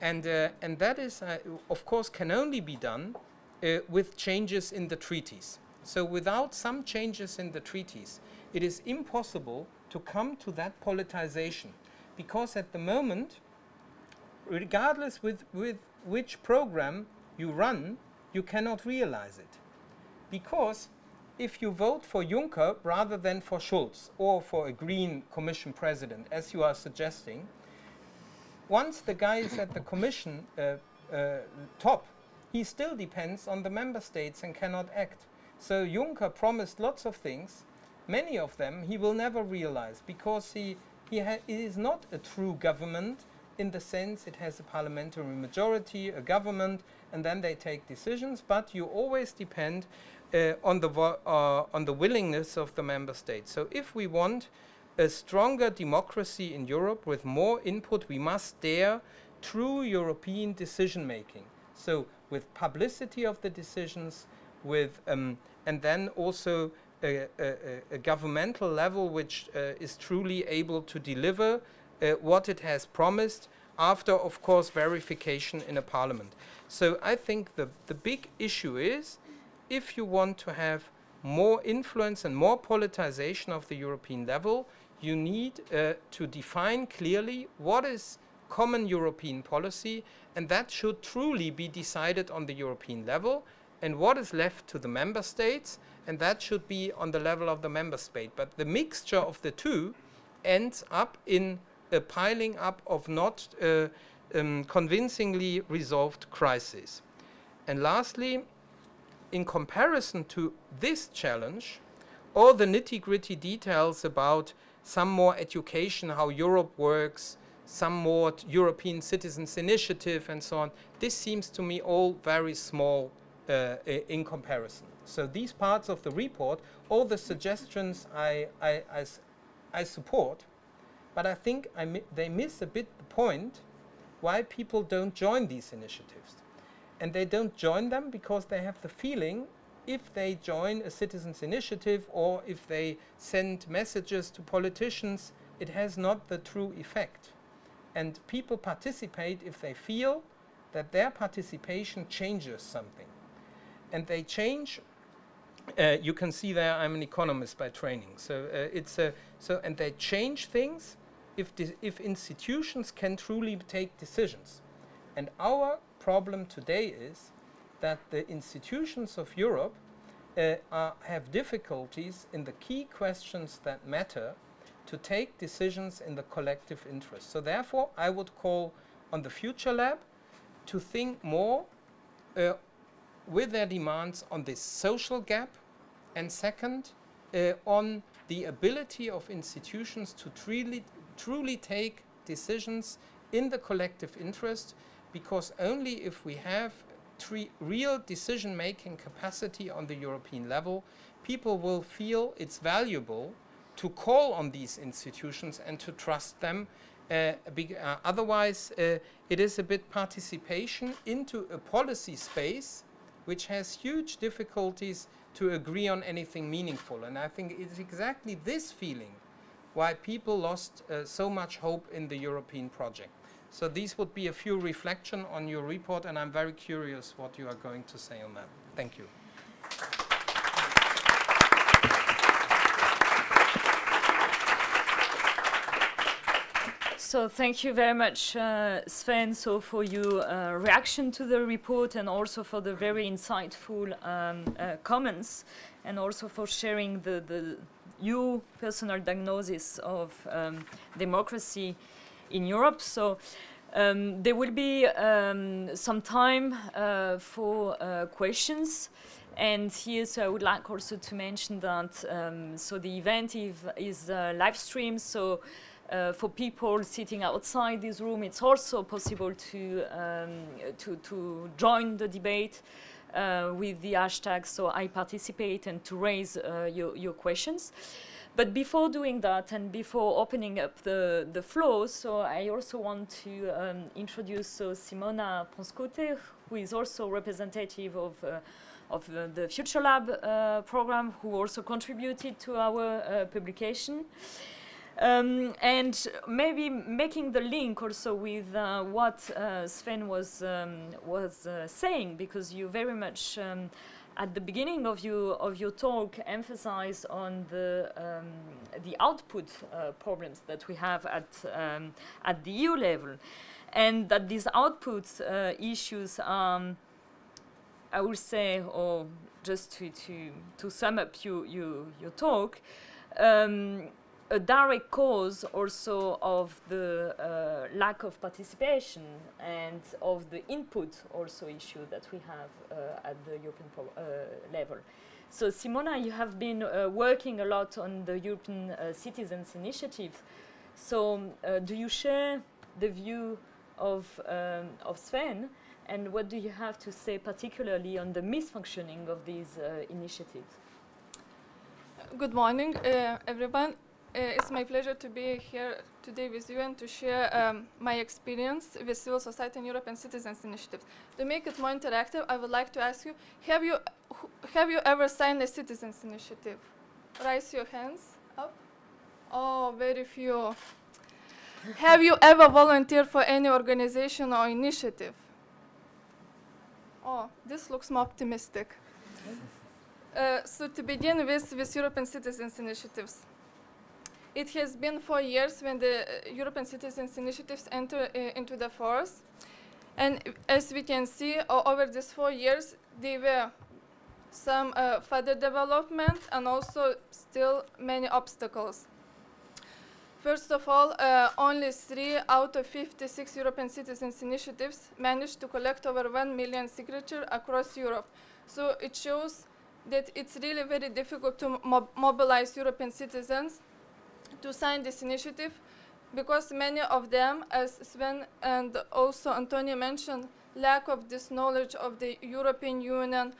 And, uh, and that is, uh, of course, can only be done uh, with changes in the treaties. So without some changes in the treaties, it is impossible to come to that politicization because at the moment, regardless with, with which program you run, you cannot realize it. Because if you vote for Juncker rather than for Schulz or for a Green Commission president, as you are suggesting, once the guy is at the Commission uh, uh, top, he still depends on the member states and cannot act. So Juncker promised lots of things. Many of them he will never realize because he, he it is not a true government in the sense it has a parliamentary majority, a government, and then they take decisions, but you always depend uh, on, the uh, on the willingness of the member states. So if we want a stronger democracy in Europe with more input, we must dare true European decision making. So with publicity of the decisions, with um, and then also a, a, a governmental level which uh, is truly able to deliver uh, what it has promised after, of course, verification in a parliament. So I think the, the big issue is if you want to have more influence and more politicization of the European level, you need uh, to define clearly what is common European policy, and that should truly be decided on the European level, and what is left to the member states, and that should be on the level of the member state. But the mixture of the two ends up in a piling up of not uh, um, convincingly resolved crises. And lastly, in comparison to this challenge, all the nitty gritty details about some more education, how Europe works, some more European Citizens Initiative, and so on, this seems to me all very small uh, in comparison. So these parts of the report, all the suggestions I, I, I, I support, but I think I mi they miss a bit the point why people don't join these initiatives. And they don't join them because they have the feeling if they join a citizens initiative or if they send messages to politicians, it has not the true effect. And people participate if they feel that their participation changes something. And they change, uh, you can see there I'm an economist by training. So uh, it's a, so, and they change things if, if institutions can truly take decisions. And our problem today is that the institutions of Europe uh, are, have difficulties in the key questions that matter to take decisions in the collective interest. So therefore, I would call on the Future Lab to think more uh, with their demands on this social gap, and second, uh, on the ability of institutions to truly, truly take decisions in the collective interest because only if we have real decision making capacity on the European level, people will feel it's valuable to call on these institutions and to trust them. Uh, uh, otherwise, uh, it is a bit participation into a policy space which has huge difficulties to agree on anything meaningful. And I think it's exactly this feeling why people lost uh, so much hope in the European project. So these would be a few reflection on your report, and I'm very curious what you are going to say on that. Thank you. So thank you very much, uh, Sven, so for your uh, reaction to the report and also for the very insightful um, uh, comments and also for sharing the, the your personal diagnosis of um, democracy in Europe. So um, there will be um, some time uh, for uh, questions. And here, so I would like also to mention that um, so the event is, is uh, live streamed. So uh, for people sitting outside this room, it's also possible to, um, to, to join the debate uh, with the hashtag so I participate and to raise uh, your, your questions. But before doing that and before opening up the, the floor, so I also want to um, introduce Simona Ponscote, who is also representative of, uh, of uh, the Future Lab uh, program, who also contributed to our uh, publication. Um, and maybe making the link also with uh, what uh, Sven was um, was uh, saying, because you very much um, at the beginning of your of your talk emphasize on the um, the output uh, problems that we have at um, at the EU level, and that these output uh, issues are, I would say, or just to to to sum up your your, your talk. Um, a direct cause also of the uh, lack of participation and of the input also issue that we have uh, at the European uh, level. So Simona, you have been uh, working a lot on the European uh, Citizens Initiative. So uh, do you share the view of, um, of Sven and what do you have to say particularly on the misfunctioning of these initiatives? Good morning, everyone. Uh, it's my pleasure to be here today with you and to share um, my experience with civil society in Europe and citizens initiatives. To make it more interactive, I would like to ask you, have you, have you ever signed a citizens initiative? Raise your hands up. Oh, very few. have you ever volunteered for any organization or initiative? Oh, this looks more optimistic. Uh, so to begin with, with European Citizens Initiatives. It has been four years when the uh, European Citizens Initiatives enter uh, into the force. And as we can see, over these four years, there were some uh, further development and also still many obstacles. First of all, uh, only three out of 56 European citizens initiatives managed to collect over 1 million signatures across Europe. So it shows that it's really very difficult to mob mobilize European citizens to sign this initiative because many of them, as Sven and also Antonio mentioned, lack of this knowledge of the European Union.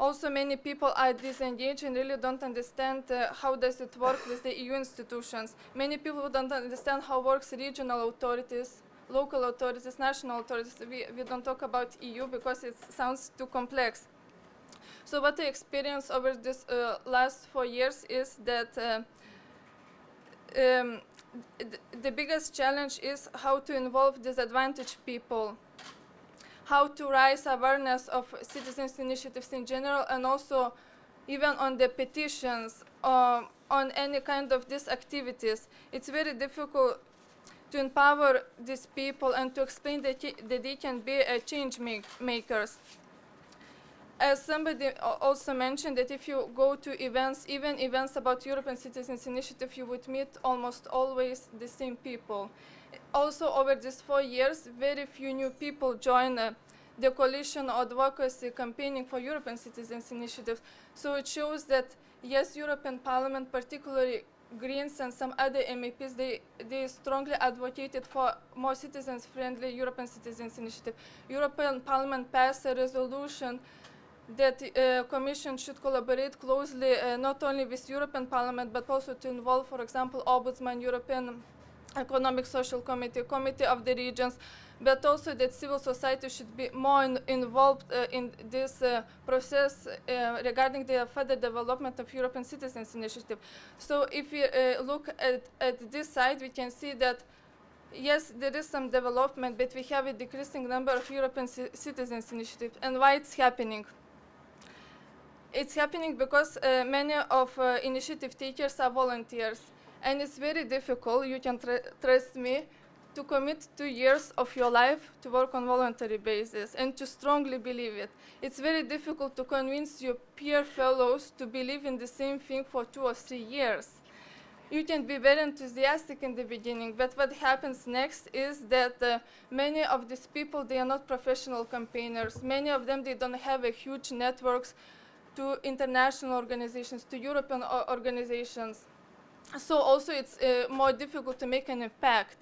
Also, many people are disengaged and really don't understand uh, how does it work with the EU institutions. Many people don't understand how works regional authorities, local authorities, national authorities. We, we don't talk about EU because it sounds too complex. So what I experienced over this uh, last four years is that uh, um, th the biggest challenge is how to involve disadvantaged people, how to raise awareness of citizens' initiatives in general, and also even on the petitions, uh, on any kind of these activities. It's very difficult to empower these people and to explain that, that they can be a change make makers as somebody also mentioned that if you go to events, even events about European Citizens Initiative, you would meet almost always the same people. Also, over these four years, very few new people join uh, the coalition advocacy campaigning for European Citizens Initiative. So it shows that, yes, European Parliament, particularly Greens and some other MEPs, they, they strongly advocated for more citizens-friendly European Citizens Initiative. European Parliament passed a resolution that uh, Commission should collaborate closely uh, not only with European Parliament but also to involve, for example, Ombudsman, European Economic Social Committee, Committee of the Regions, but also that civil society should be more in involved uh, in this uh, process uh, regarding the further development of European Citizens Initiative. So if we uh, look at, at this side, we can see that yes, there is some development, but we have a decreasing number of European ci Citizens Initiatives. And why it's happening? It's happening because uh, many of uh, initiative takers are volunteers. And it's very difficult, you can tr trust me, to commit two years of your life to work on voluntary basis and to strongly believe it. It's very difficult to convince your peer fellows to believe in the same thing for two or three years. You can be very enthusiastic in the beginning, but what happens next is that uh, many of these people, they are not professional campaigners. Many of them, they don't have a huge networks to international organizations, to European organizations. So also it's uh, more difficult to make an impact.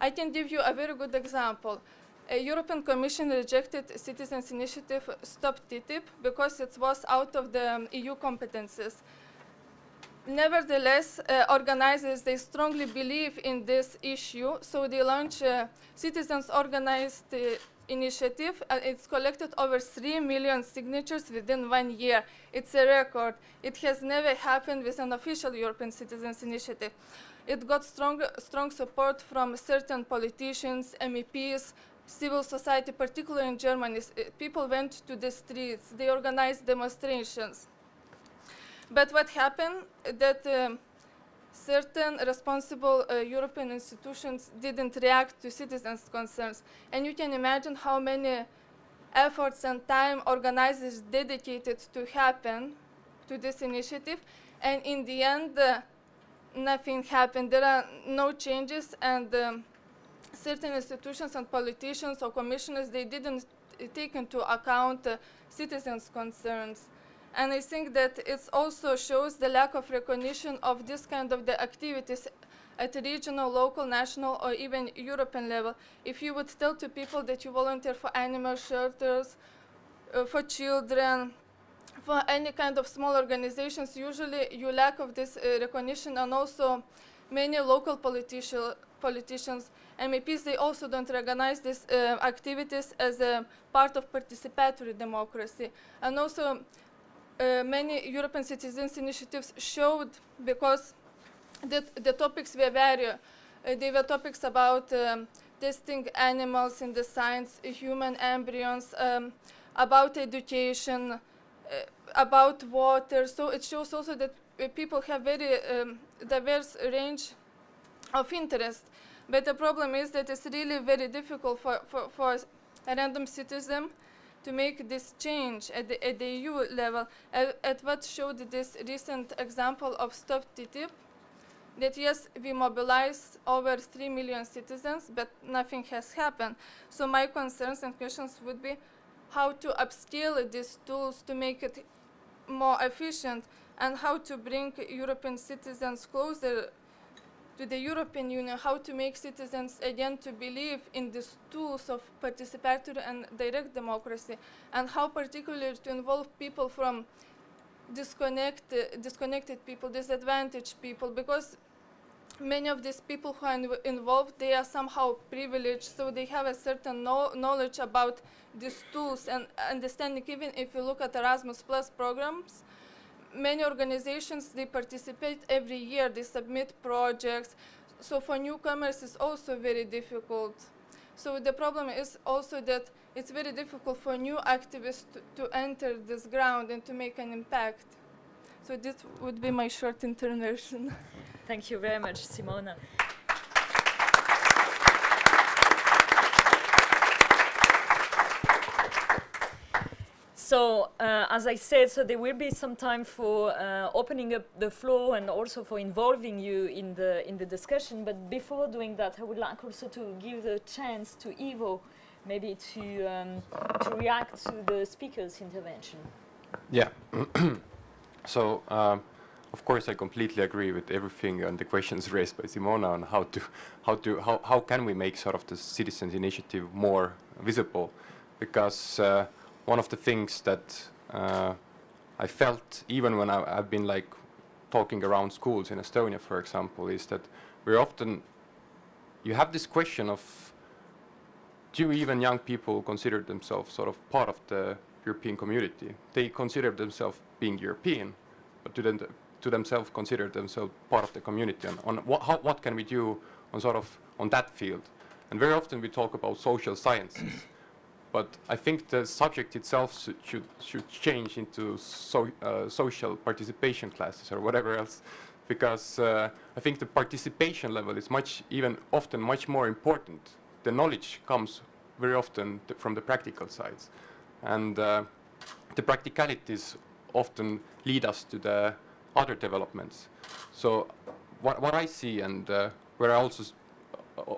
I can give you a very good example. A European Commission rejected Citizens Initiative Stop TTIP because it was out of the um, EU competences. Nevertheless, uh, organizers, they strongly believe in this issue, so they launched a citizens organized uh, initiative. Uh, it's collected over 3 million signatures within one year. It's a record. It has never happened with an official European Citizens Initiative. It got strong, strong support from certain politicians, MEPs, civil society, particularly in Germany. Uh, people went to the streets. They organized demonstrations. But what happened that um, certain responsible uh, European institutions didn't react to citizens' concerns. And you can imagine how many efforts and time organizers dedicated to happen to this initiative. And in the end, uh, nothing happened. There are no changes, and um, certain institutions and politicians or commissioners, they didn't take into account uh, citizens' concerns. And I think that it also shows the lack of recognition of this kind of the activities at regional, local, national, or even European level. If you would tell to people that you volunteer for animal shelters, uh, for children, for any kind of small organizations, usually you lack of this uh, recognition and also many local politician, politicians, MEPs, they also don't recognize these uh, activities as a part of participatory democracy. And also uh, many European citizens initiatives showed because the, the topics were very, uh, they were topics about um, testing animals in the science, human embryos, um, about education, uh, about water. So it shows also that uh, people have very um, diverse range of interest. But the problem is that it's really very difficult for, for, for a random citizen to make this change at the, at the EU level. At, at, what showed this recent example of Stop TTIP, that yes, we mobilized over 3 million citizens, but nothing has happened. So my concerns and questions would be how to upscale these tools to make it more efficient and how to bring European citizens closer to the European Union how to make citizens again to believe in these tools of participatory and direct democracy and how particularly to involve people from disconnect, uh, disconnected people, disadvantaged people because many of these people who are involved they are somehow privileged so they have a certain no knowledge about these tools and understanding even if you look at Erasmus Plus programs many organizations, they participate every year, they submit projects. So for newcomers, it's also very difficult. So the problem is also that it's very difficult for new activists to, to enter this ground and to make an impact. So this would be my short intervention. Thank you very much, Simona. So, uh, as I said, so there will be some time for uh, opening up the floor and also for involving you in the in the discussion. But before doing that, I would like also to give the chance to Ivo, maybe to um, to react to the speaker's intervention. Yeah. so. Um, of course, I completely agree with everything and the questions raised by Simona on how to, how to, how, how can we make sort of the citizens' initiative more visible, because uh, one of the things that uh, I felt even when I, have been like talking around schools in Estonia, for example, is that we're often you have this question of do even young people consider themselves sort of part of the European community? They consider themselves being European, but do, them, to themselves consider themselves part of the community. And on what, how, what can we do on sort of on that field? And very often we talk about social sciences, but I think the subject itself should should, change into so, uh, social participation classes or whatever else, because uh, I think the participation level is much even often much more important. The knowledge comes very often from the practical sides, and uh, the practicalities often lead us to the other developments. So what, what I see and uh, where I also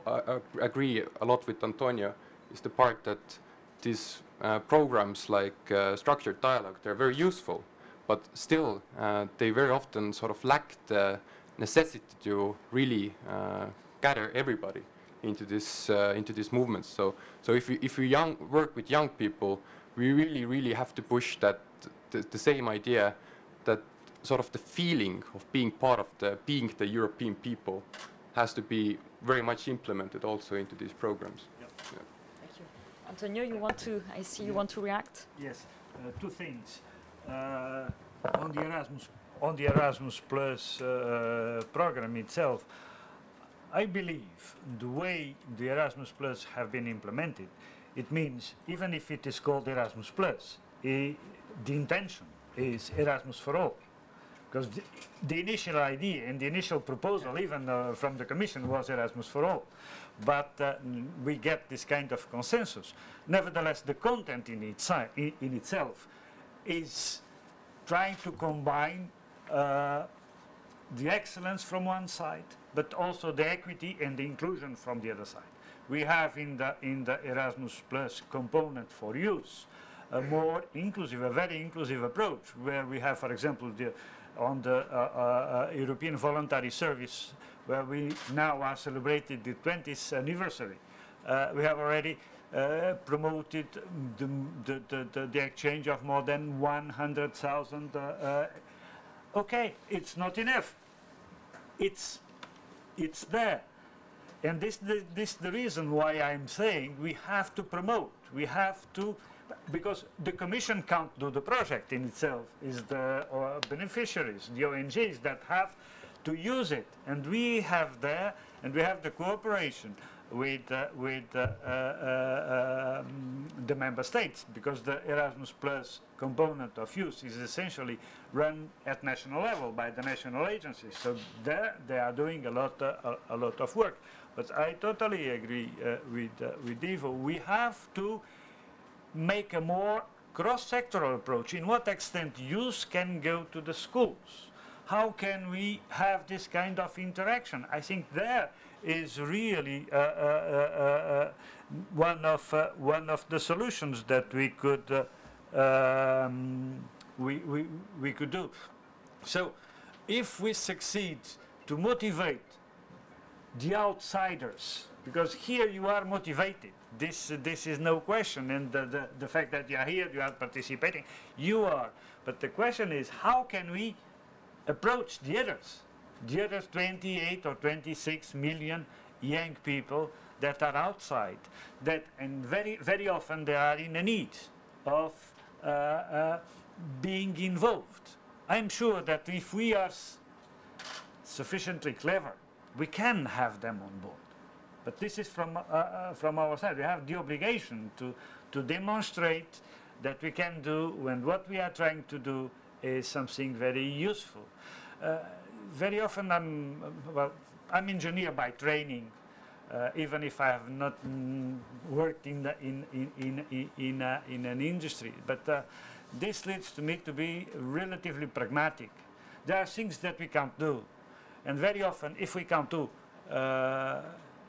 uh, agree a lot with Antonio is the part that these uh, programs like uh, structured dialogue, they're very useful, but still uh, they very often sort of lack the necessity to really uh, gather everybody into this uh, into this movement. So so if we if we young work with young people, we really really have to push that the, the same idea that sort of the feeling of being part of the being the European people has to be very much implemented also into these programs. Yep. Yeah. Antonio, you want to, I see you want to react? Yes, uh, two things. Uh, on the Erasmus, on the Erasmus Plus uh, program itself, I believe the way the Erasmus Plus have been implemented, it means even if it is called Erasmus Plus, i the intention is Erasmus for all. Because the, the initial idea and the initial proposal, even uh, from the Commission, was Erasmus for all. But uh, we get this kind of consensus. Nevertheless, the content in, in itself is trying to combine uh, the excellence from one side, but also the equity and the inclusion from the other side. We have in the, in the Erasmus Plus component for youth a more inclusive, a very inclusive approach, where we have, for example, the, on the uh, uh, uh European Voluntary Service, where we now are celebrating the 20th anniversary. Uh, we have already uh, promoted the, the, the, the, exchange of more than 100,000. okay, it's not enough. It's, it's there. And this, this, this the reason why I'm saying we have to promote, we have to because the Commission can't do the project in itself, is the uh, beneficiaries, the ONGs that have to use it. And we have there, and we have the cooperation with, uh, with uh, uh, uh um, the member states, because the Erasmus Plus component of use is essentially run at national level by the national agencies. So there they are doing a lot, uh, a, a, lot of work. But I totally agree with, with Ivo. We have to make a more cross-sectoral approach. In what extent youth can go to the schools? How can we have this kind of interaction? I think there is really uh, uh, uh, uh one of uh, one of the solutions that we could uh, um, we, we, we could do. So, if we succeed to motivate the outsiders, because here you are motivated, this, this is no question. And the, the, the fact that you are here, you are participating, you are. But the question is, how can we approach the others? The other 28 or 26 million young people that are outside, that and very, very often they are in a need of uh, uh, being involved. I'm sure that if we are sufficiently clever, we can have them on board. But this is from, uh, uh, from our side. We have the obligation to, to demonstrate that we can do when what we are trying to do is something very useful. Uh, very often I'm, well, I'm engineer by training, uh, even if I have not mm, worked in, the, in, in, in, in, uh, in an industry. But uh, this leads to me to be relatively pragmatic. There are things that we can't do. And very often, if we can't do,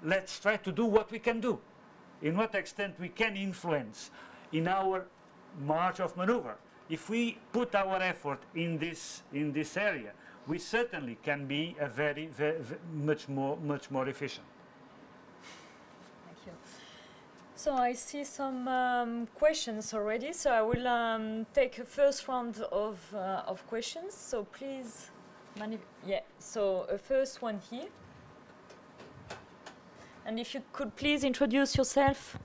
let's try to do what we can do. In what extent we can influence in our march of maneuver. If we put our effort in this, in this area, we certainly can be a very, very, very much more, much more efficient. Thank you. So I see some um, questions already. So I will um, take a first round of, uh, of questions. So please, yeah. So a first one here. And if you could please introduce yourself.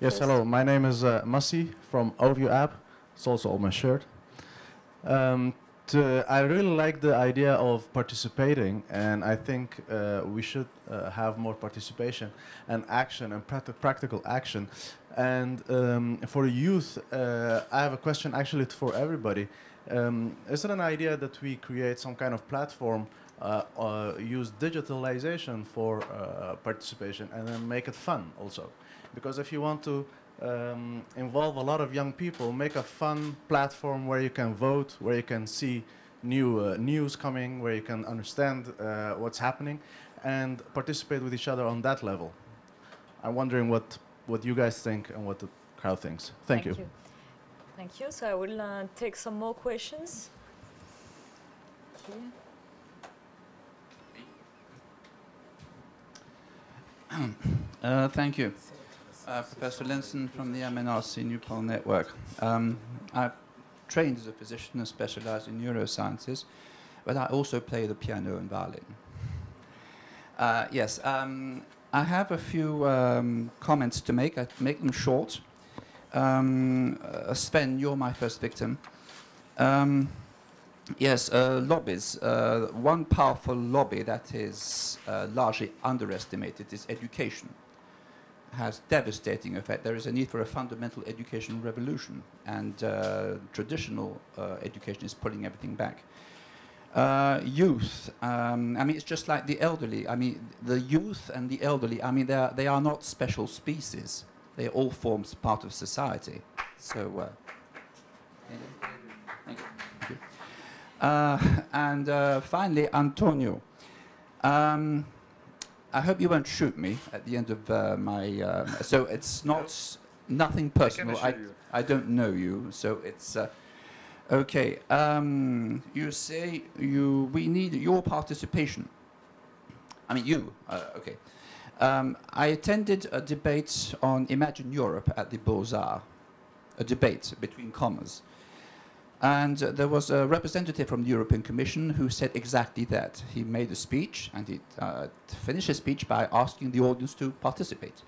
Yes, First. hello. My name is uh, Masi from Overview app. It's also on my shirt. Um, to, I really like the idea of participating, and I think uh, we should uh, have more participation and action and practi- practical action. And um, for youth, uh, I have a question actually for everybody. Um, is it an idea that we create some kind of platform, uh, use digitalization for uh, participation, and then make it fun also? Because if you want to um, involve a lot of young people, make a fun platform where you can vote, where you can see new uh, news coming, where you can understand uh, what's happening, and participate with each other on that level. I'm wondering what, what you guys think and what the crowd thinks. Thank, you. Thank you. So I will uh, take some more questions. Here. Uh, thank you. Uh, Professor Linson from the MNRC Newpol Network. Um, I've trained as a physician and specialized in neurosciences, but I also play the piano and violin. Uh, yes, um, I have a few um, comments to make. I make them short. Um, uh, Sven, you're my first victim. Um, yes, uh, lobbies. Uh, one powerful lobby that is largely underestimated is education. Has devastating effect. There is a need for a fundamental education revolution, and uh, traditional uh, education is pulling everything back. Uh, youth. Um, I mean, it's just like the elderly. I mean, the youth and the elderly. I mean, they are, they are not special species. They all form part of society. So. Uh, Thank you. Thank you. Uh, and uh, finally, Antonio. Um, I hope you won't shoot me at the end of uh, my. Um, so it's not nothing personal. I, you. I don't know you, so it's. Uh, okay. Um, you say you we need your participation. I mean you. Uh, okay. Um, I attended a debate on Imagine Europe at the Beaux Arts, a debate between commas. And uh, there was a representative from the European Commission who said exactly that. He made a speech and he uh, finished his speech by asking the audience to participate.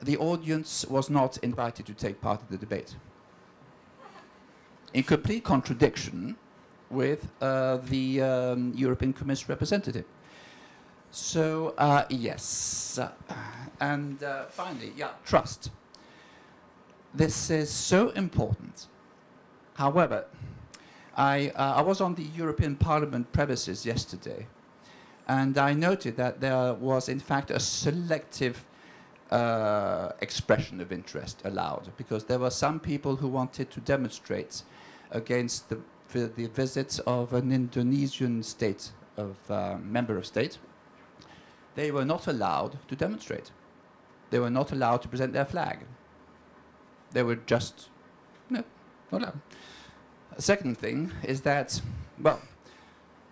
The audience was not invited to take part in the debate. In complete contradiction with uh, the um, European Commission representative. So, uh, yes. And uh, finally, yeah, trust. This is so important. However, I, uh, I was on the European Parliament premises yesterday, and I noted that there was, in fact, a selective uh, expression of interest allowed, because there were some people who wanted to demonstrate against the, the, visits of an Indonesian state of uh, member of state. They were not allowed to demonstrate. They were not allowed to present their flag. They were just no, not allowed. Second thing is that, well,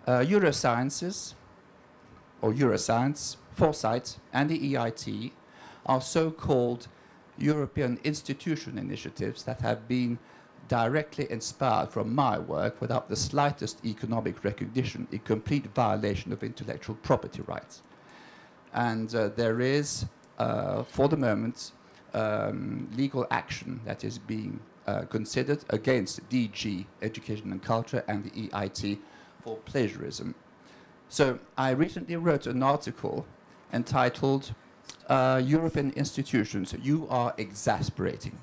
uh, Eurosciences, or Euroscience, Foresight, and the EIT are so-called European institution initiatives that have been directly inspired from my work without the slightest economic recognition, a complete violation of intellectual property rights. And uh, there is, uh, for the moment, um, legal action that is being uh, considered against DG Education and Culture and the EIT for plagiarism. So I recently wrote an article entitled uh, European Institutions, You Are Exasperating.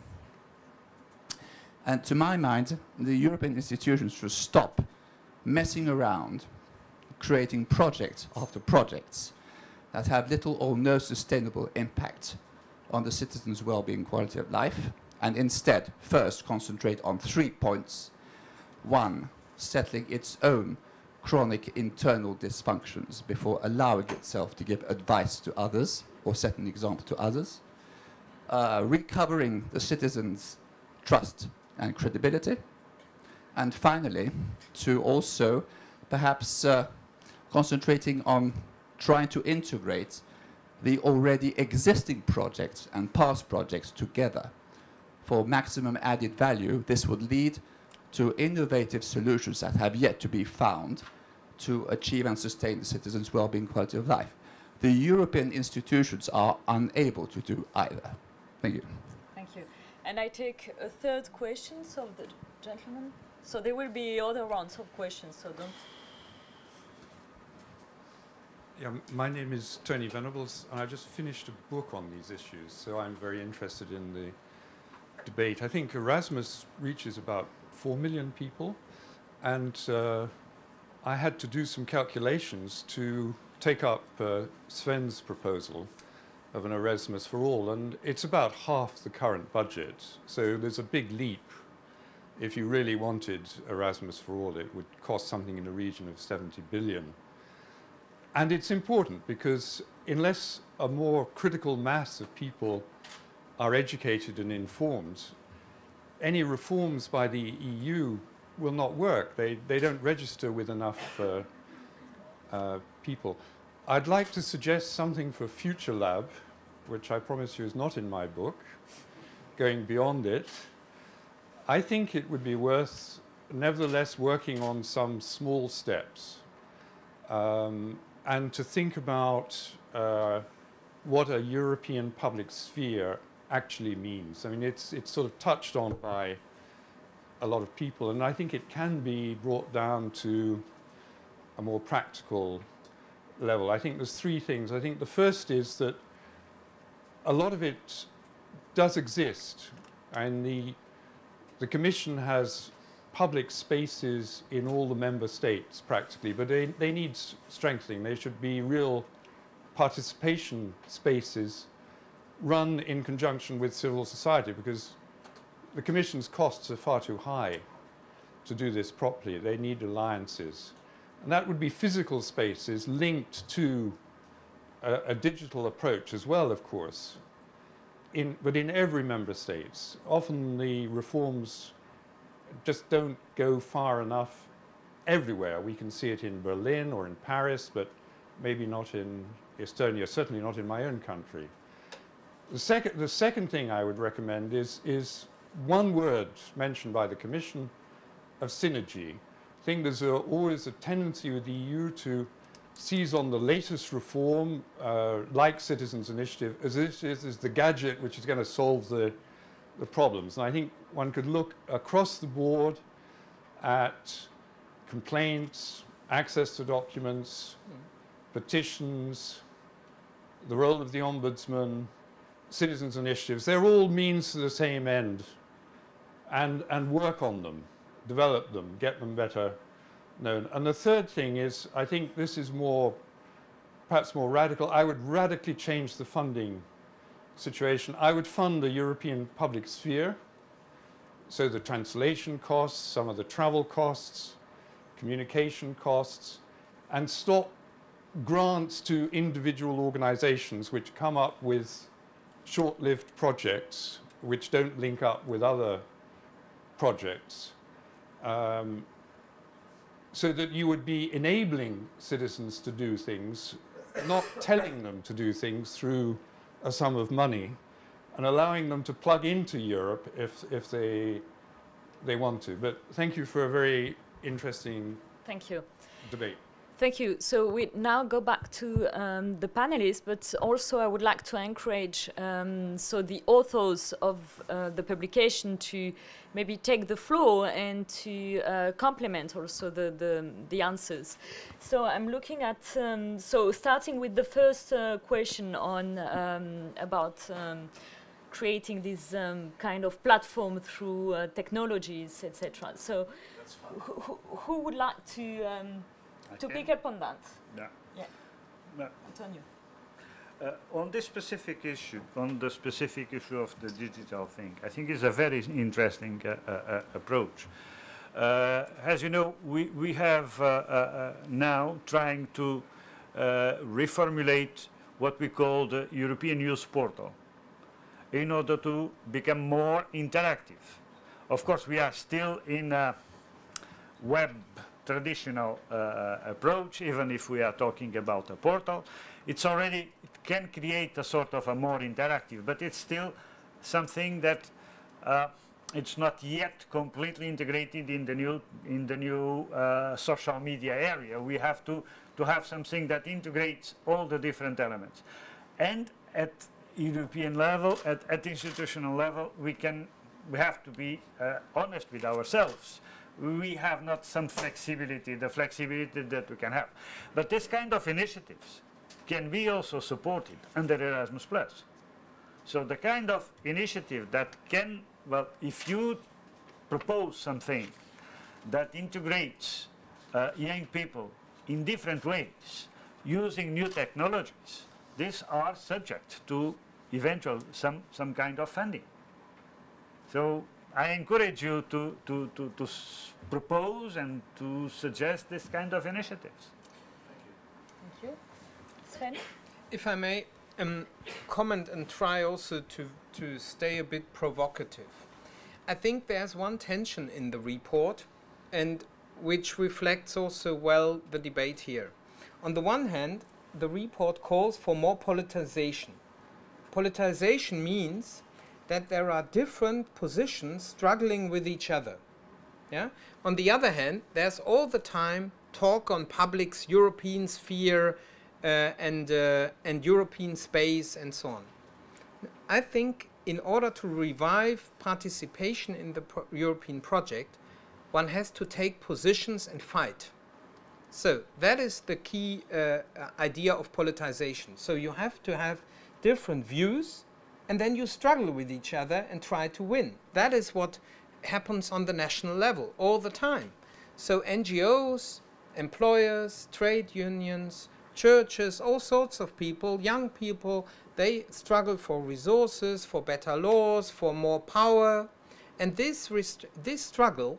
And to my mind, the European institutions should stop messing around, creating projects after projects that have little or no sustainable impact on the citizens' well-being quality of life, and instead first concentrate on three points. One, settling its own chronic internal dysfunctions before allowing itself to give advice to others or set an example to others. Uh, recovering the citizens' trust and credibility. And finally, to also perhaps uh, concentrating on trying to integrate the already existing projects and past projects together for maximum added value, this would lead to innovative solutions that have yet to be found to achieve and sustain the citizens' well-being quality of life. The European institutions are unable to do either. Thank you. Thank you. And I take a third question, so the gentleman. So there will be other rounds of questions, so don't. Yeah, my name is Tony Venables, and I just finished a book on these issues, so I'm very interested in the debate. I think Erasmus reaches about 4 million people, and uh, I had to do some calculations to take up uh, Sven's proposal of an Erasmus for all, and it's about half the current budget, so there's a big leap. If you really wanted Erasmus for all, it would cost something in the region of 70 billion. And it's important because unless a more critical mass of people are educated and informed, any reforms by the EU will not work. They, they don't register with enough uh, uh, people. I'd like to suggest something for Future Lab, which I promise you is not in my book, going beyond it. I think it would be worth, nevertheless, working on some small steps um, and to think about uh, what a European public sphere actually means. I mean, it's, it's sort of touched on by a lot of people, and I think it can be brought down to a more practical level. I think there's three things. I think the first is that a lot of it does exist, and the, the Commission has public spaces in all the member states practically, but they, they need strengthening. They should be real participation spaces run in conjunction with civil society because the Commission's costs are far too high to do this properly. They need alliances. And that would be physical spaces linked to a, a digital approach as well, of course. In, but in every member state, often the reforms just don't go far enough everywhere. We can see it in Berlin or in Paris, but maybe not in Estonia, certainly not in my own country. The second, the second thing I would recommend is, is one word mentioned by the Commission of synergy. I think there's a, always a tendency with the EU to seize on the latest reform, uh, like Citizens Initiative, as is, is the gadget which is going to solve the, the problems. And I think one could look across the board at complaints, access to documents, petitions, the role of the ombudsman, citizens' initiatives. They're all means to the same end, and and work on them, develop them, get them better known. And the third thing is, I think this is more, perhaps more radical. I would radically change the funding situation. I would fund the European public sphere, so the translation costs, some of the travel costs, communication costs, and stop grants to individual organizations which come up with short-lived projects which don't link up with other projects. Um, so that you would be enabling citizens to do things, not telling them to do things through a sum of money, and allowing them to plug into Europe if, if they, they want to. But thank you for a very interesting Thank you. debate. Thank you. So we now go back to um, the panelists, but also I would like to encourage um, so the authors of uh, the publication to maybe take the floor and to uh, complement also the, the the answers. So I'm looking at um, so starting with the first uh, question on um, about. Um, creating this um, kind of platform through uh, technologies, etc. So, who, who- who would like to um, to pick up on that, Yeah. Yeah. Yeah. Antonio? Uh, on this specific issue, on the specific issue of the digital thing, I think it's a very interesting uh, uh, uh, approach. Uh, as you know, we, we have uh, now trying to uh, reformulate what we call the European Youth Portal in order to become more interactive. Of course, we are still in a web traditional uh, approach, even if we are talking about a portal. It's already, it can create a sort of a more interactive, but it's still something that uh, it's not yet completely integrated in the new, in the new uh, social media area. We have to, to have something that integrates all the different elements. And at, European level, at, at institutional level, we can, we have to be uh, honest with ourselves. We have not some flexibility, the flexibility that we can have. But this kind of initiatives can be also supported under Erasmus+. So the kind of initiative that can, well, if you propose something that integrates uh, young people in different ways, using new technologies, these are subject to eventual some, some kind of funding. So I encourage you to, to, to, to propose and to suggest this kind of initiatives. Thank you. Thank you. Sven? If I may um, comment and try also to, to stay a bit provocative. I think there's one tension in the report and which reflects also well the debate here. On the one hand, the report calls for more politicization. Politicization means that there are different positions struggling with each other. Yeah? On the other hand, there's all the time talk on public's European sphere uh, and, uh, and European space and so on. I think in order to revive participation in the pro European project, one has to take positions and fight. So that is the key uh, idea of politicization. So you have to have different views and then you struggle with each other and try to win. That is what happens on the national level all the time. So NGOs, employers, trade unions, churches, all sorts of people, young people, they struggle for resources, for better laws, for more power. And this, this struggle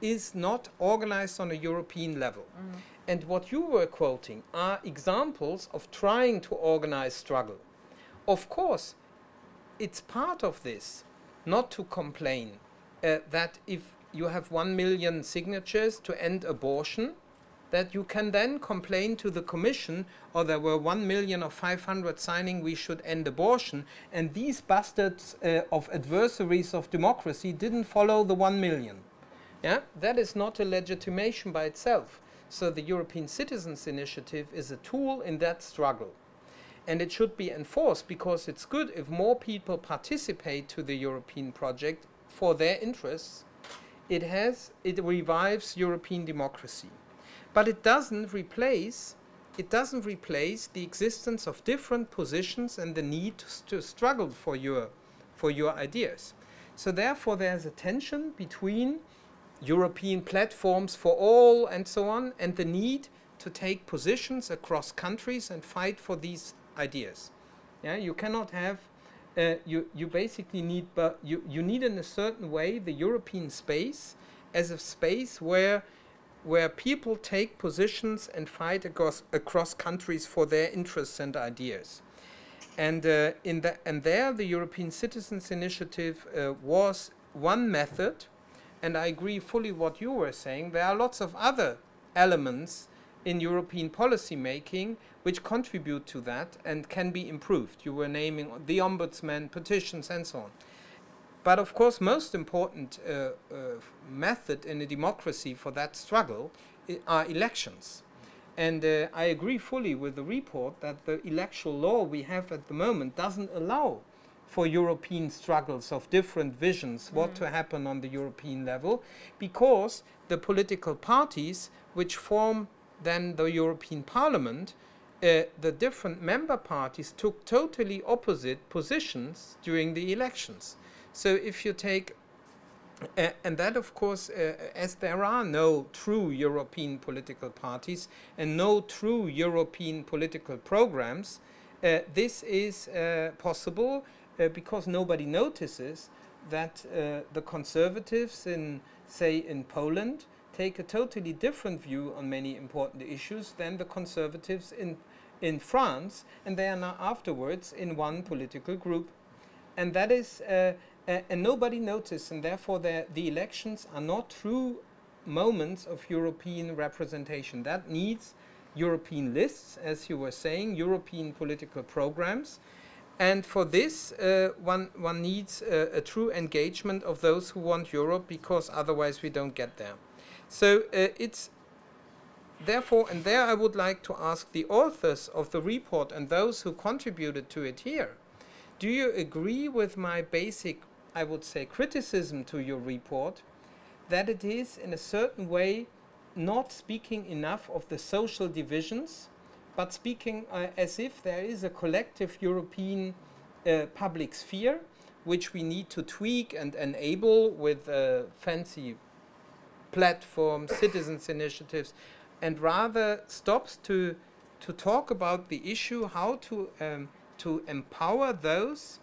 is not organized on a European level. Mm. And what you were quoting are examples of trying to organize struggle. Of course, it's part of this not to complain uh, that if you have one million signatures to end abortion, that you can then complain to the commission, or oh, there were one million or 500 signing we should end abortion, and these bastards uh, of adversaries of democracy didn't follow the one million. Yeah, that is not a legitimation by itself. So the European Citizens Initiative is a tool in that struggle. And it should be enforced because it's good if more people participate to the European project for their interests. It has, it revives European democracy. But it doesn't replace, it doesn't replace the existence of different positions and the need to, struggle for your, for your ideas. So therefore there's a tension between European platforms for all and so on, and the need to take positions across countries and fight for these ideas. Yeah, you cannot have, uh, you, you basically need, but you, you need in a certain way the European space as a space where, where people take positions and fight across, across countries for their interests and ideas. And, uh, in the, and there the European Citizens Initiative uh, was one method and I agree fully what you were saying, there are lots of other elements in European policy making which contribute to that and can be improved. You were naming the ombudsman, petitions, and so on. But of course, most important uh, uh, method in a democracy for that struggle are elections. And uh, I agree fully with the report that the electoral law we have at the moment doesn't allow for European struggles of different visions, mm. what to happen on the European level, because the political parties which form then the European Parliament, uh, the different member parties took totally opposite positions during the elections. So if you take uh, and that, of course, uh, as there are no true European political parties and no true European political programs, uh, this is uh, possible uh, because nobody notices that the conservatives in, say, in Poland take a totally different view on many important issues than the conservatives in, in France, and they are now afterwards in one political group. And that is, uh, uh, and nobody notices, and therefore the, the elections are not true moments of European representation. That needs European lists, as you were saying, European political programs, and for this, uh, one, one needs a, a, true engagement of those who want Europe because otherwise we don't get there. So uh, it's therefore, and there I would like to ask the authors of the report and those who contributed to it here do you agree with my basic, I would say, criticism to your report that it is in a certain way not speaking enough of the social divisions, but speaking uh, as if there is a collective European uh, public sphere which we need to tweak and enable with uh, fancy platforms, citizens' initiatives, and rather stops to to talk about the issue how to um, to empower those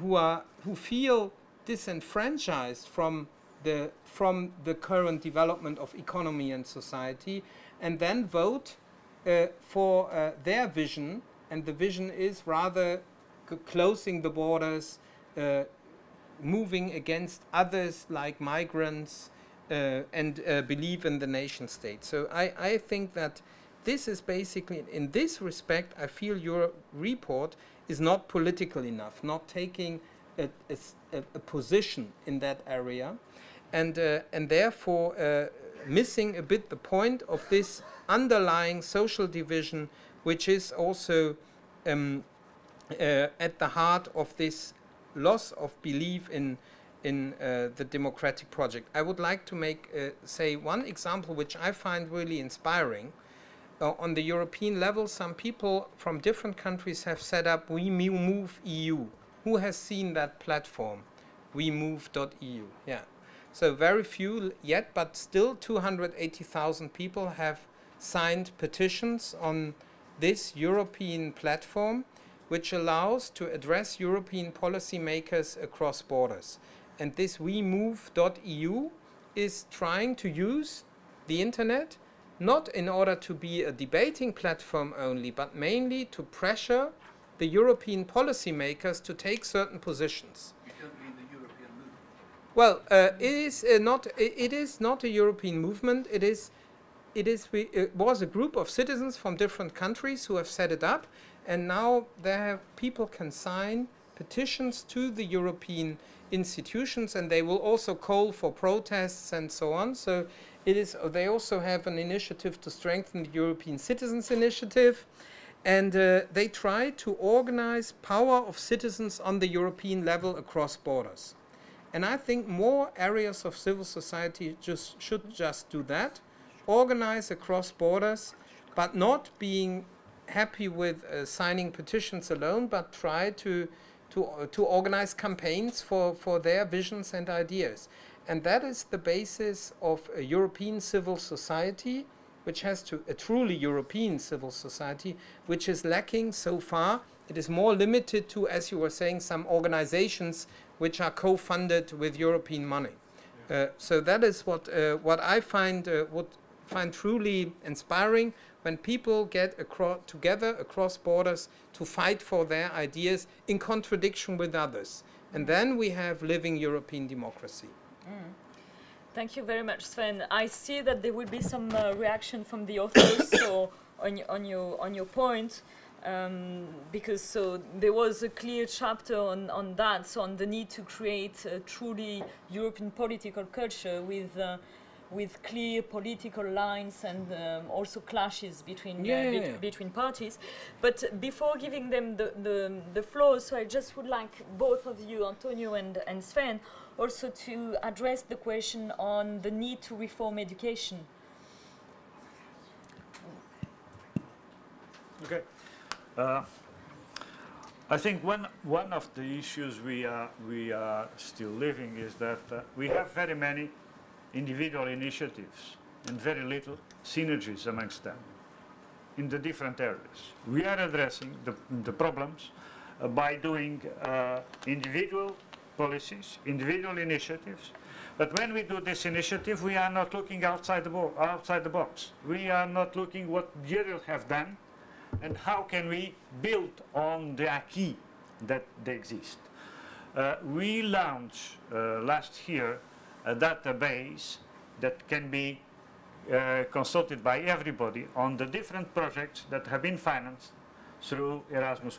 who are who feel disenfranchised from the from the current development of economy and society, and then vote uh, for uh, their vision. And the vision is rather closing the borders, uh, moving against others like migrants, and uh, believe in the nation state. So I, I think that this is basically, in this respect, I feel your report is not political enough, not taking a, a, a position in that area, and, uh, and therefore uh, missing a bit the point of this underlying social division, which is also um, uh, at the heart of this loss of belief in in uh, the democratic project. I would like to make uh, say one example which I find really inspiring. Uh, on the European level, some people from different countries have set up We Move EU. Who has seen that platform? WeMove.eu. Yeah. So very few yet, but still 280,000 people have signed petitions on this European platform, which allows to address European policymakers across borders. And this WeMove.eu is trying to use the internet not in order to be a debating platform only, but mainly to pressure the European policymakers to take certain positions. Well, uh, it is uh, not. It, it is not a European movement. It is. It is. We, it was a group of citizens from different countries who have set it up, and now there people can sign petitions to the European institutions, and they will also call for protests and so on. So it is. They also have an initiative to strengthen the European Citizens Initiative, and uh, they try to organize power of citizens on the European level across borders. And I think more areas of civil society just should just do that, organize across borders, but not being happy with uh, signing petitions alone, but try to to, uh, to organize campaigns for, for their visions and ideas. And that is the basis of a European civil society, which has to, a truly European civil society, which is lacking so far. It is more limited to, as you were saying, some organizations which are co-funded with European money. Uh, so that is what, uh, what I find, uh, what find truly inspiring when people get acro together across borders to fight for their ideas in contradiction with others. And then we have living European democracy. Mm. Thank you very much, Sven. I see that there will be some uh, reaction from the authors so on, on, your, on your point. Um, because so there was a clear chapter on, on that, so on the need to create a truly European political culture with uh, with clear political lines and um, also clashes between yeah, uh, yeah, be yeah. between parties. But before giving them the, the, the floor, so I just would like both of you, Antonio and, and Sven, also to address the question on the need to reform education. Okay. Uh, I think one one of the issues we are we are still living is that uh, we have very many individual initiatives and very little synergies amongst them in the different areas. We are addressing the, the problems uh, by doing uh, individual policies, individual initiatives, but when we do this initiative, we are not looking outside the, outside the box. We are not looking what the others have done and how can we build on the acquis that they exist. Uh, we launched uh, last year a database that can be uh, consulted by everybody on the different projects that have been financed through Erasmus+.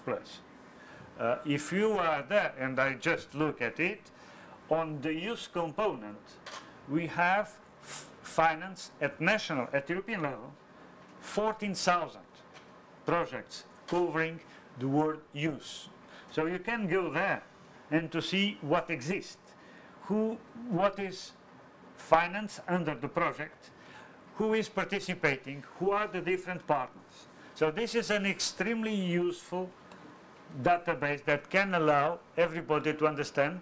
Uh, if you are there, and I just look at it, on the youth component, we have financed at national, at European level, 14,000 projects covering the word youth. So you can go there and to see what exists, who, what is financed under the project, who is participating, who are the different partners. So this is an extremely useful database that can allow everybody to understand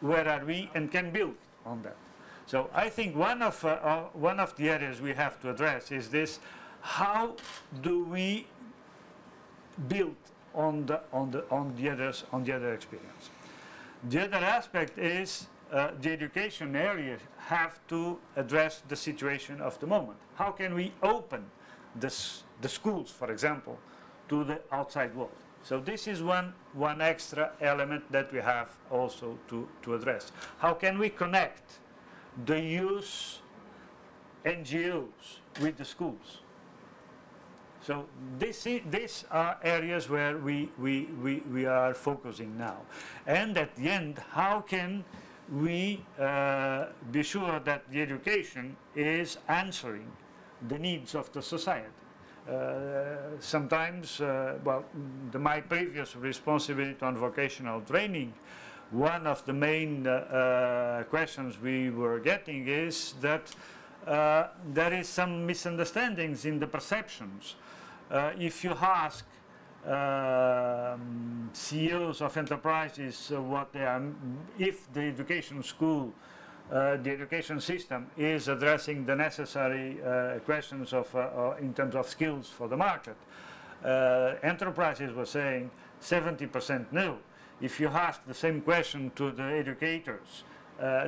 where are we and can build on that. So I think one of, uh, uh, one of the areas we have to address is this, how do we build on the, on the, on the, others, on the other experience? The other aspect is uh, the education areas have to address the situation of the moment. How can we open this, the schools, for example, to the outside world? So this is one, one extra element that we have also to, to address. How can we connect the youth NGOs with the schools? So this these are areas where we, we, we, we are focusing now. And at the end, how can we uh, be sure that the education is answering the needs of the society? Uh, sometimes, uh, well, the, my previous responsibility on vocational training, one of the main uh, uh, questions we were getting is that uh, there is some misunderstandings in the perceptions. If you ask um, CEOs of enterprises uh, what they are, if the education school, uh, the education system is addressing the necessary uh, questions of, uh, uh, in terms of skills for the market. Uh, enterprises were saying 70% no. If you ask the same question to the educators,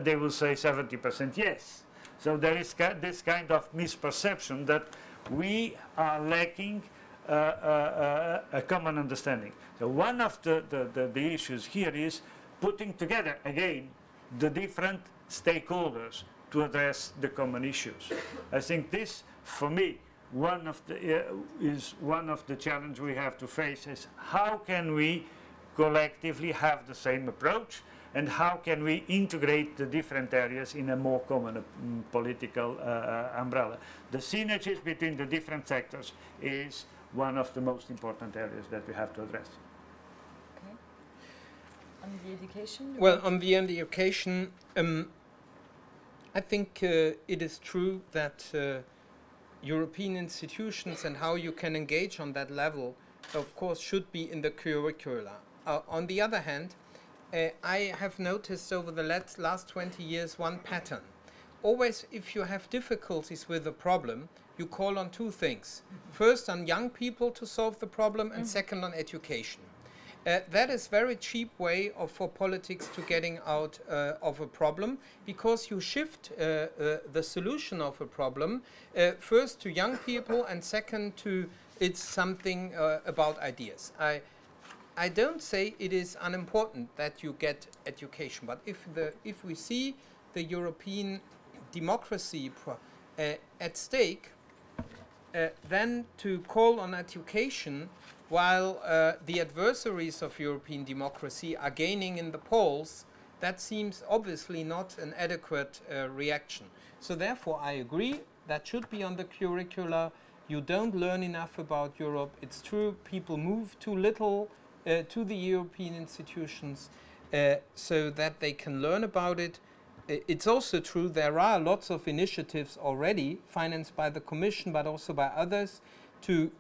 they will say 70% yes. So there is this kind of misperception that we are lacking a common understanding. So one of the, the, the, the issues here is putting together again the different stakeholders to address the common issues. I think this, for me, one of the, uh, is one of the challenges we have to face is how can we collectively have the same approach and how can we integrate the different areas in a more common mm, political uh, uh, umbrella. The synergies between the different sectors is one of the most important areas that we have to address. Okay. On the education? Well, on the education, um, I think uh, it is true that uh, European institutions and how you can engage on that level, of course, should be in the curricula. Uh, on the other hand, uh, I have noticed over the let- last 20 years one pattern. Always, if you have difficulties with a problem, you call on two things. First, on young people to solve the problem, and second, on education. Uh, that is very cheap way of, for politics to getting out uh, of a problem because you shift uh, uh, the solution of a problem uh, first to young people and second to it's something uh, about ideas. I, I don't say it is unimportant that you get education, but if the if we see the European democracy pro- uh, at stake, then to call on education while uh, the adversaries of European democracy are gaining in the polls, that seems obviously not an adequate uh, reaction. So therefore, I agree that should be on the curricula. You don't learn enough about Europe. It's true, people move too little uh, to the European institutions uh, so that they can learn about it. It's also true there are lots of initiatives already financed by the Commission but also by others to,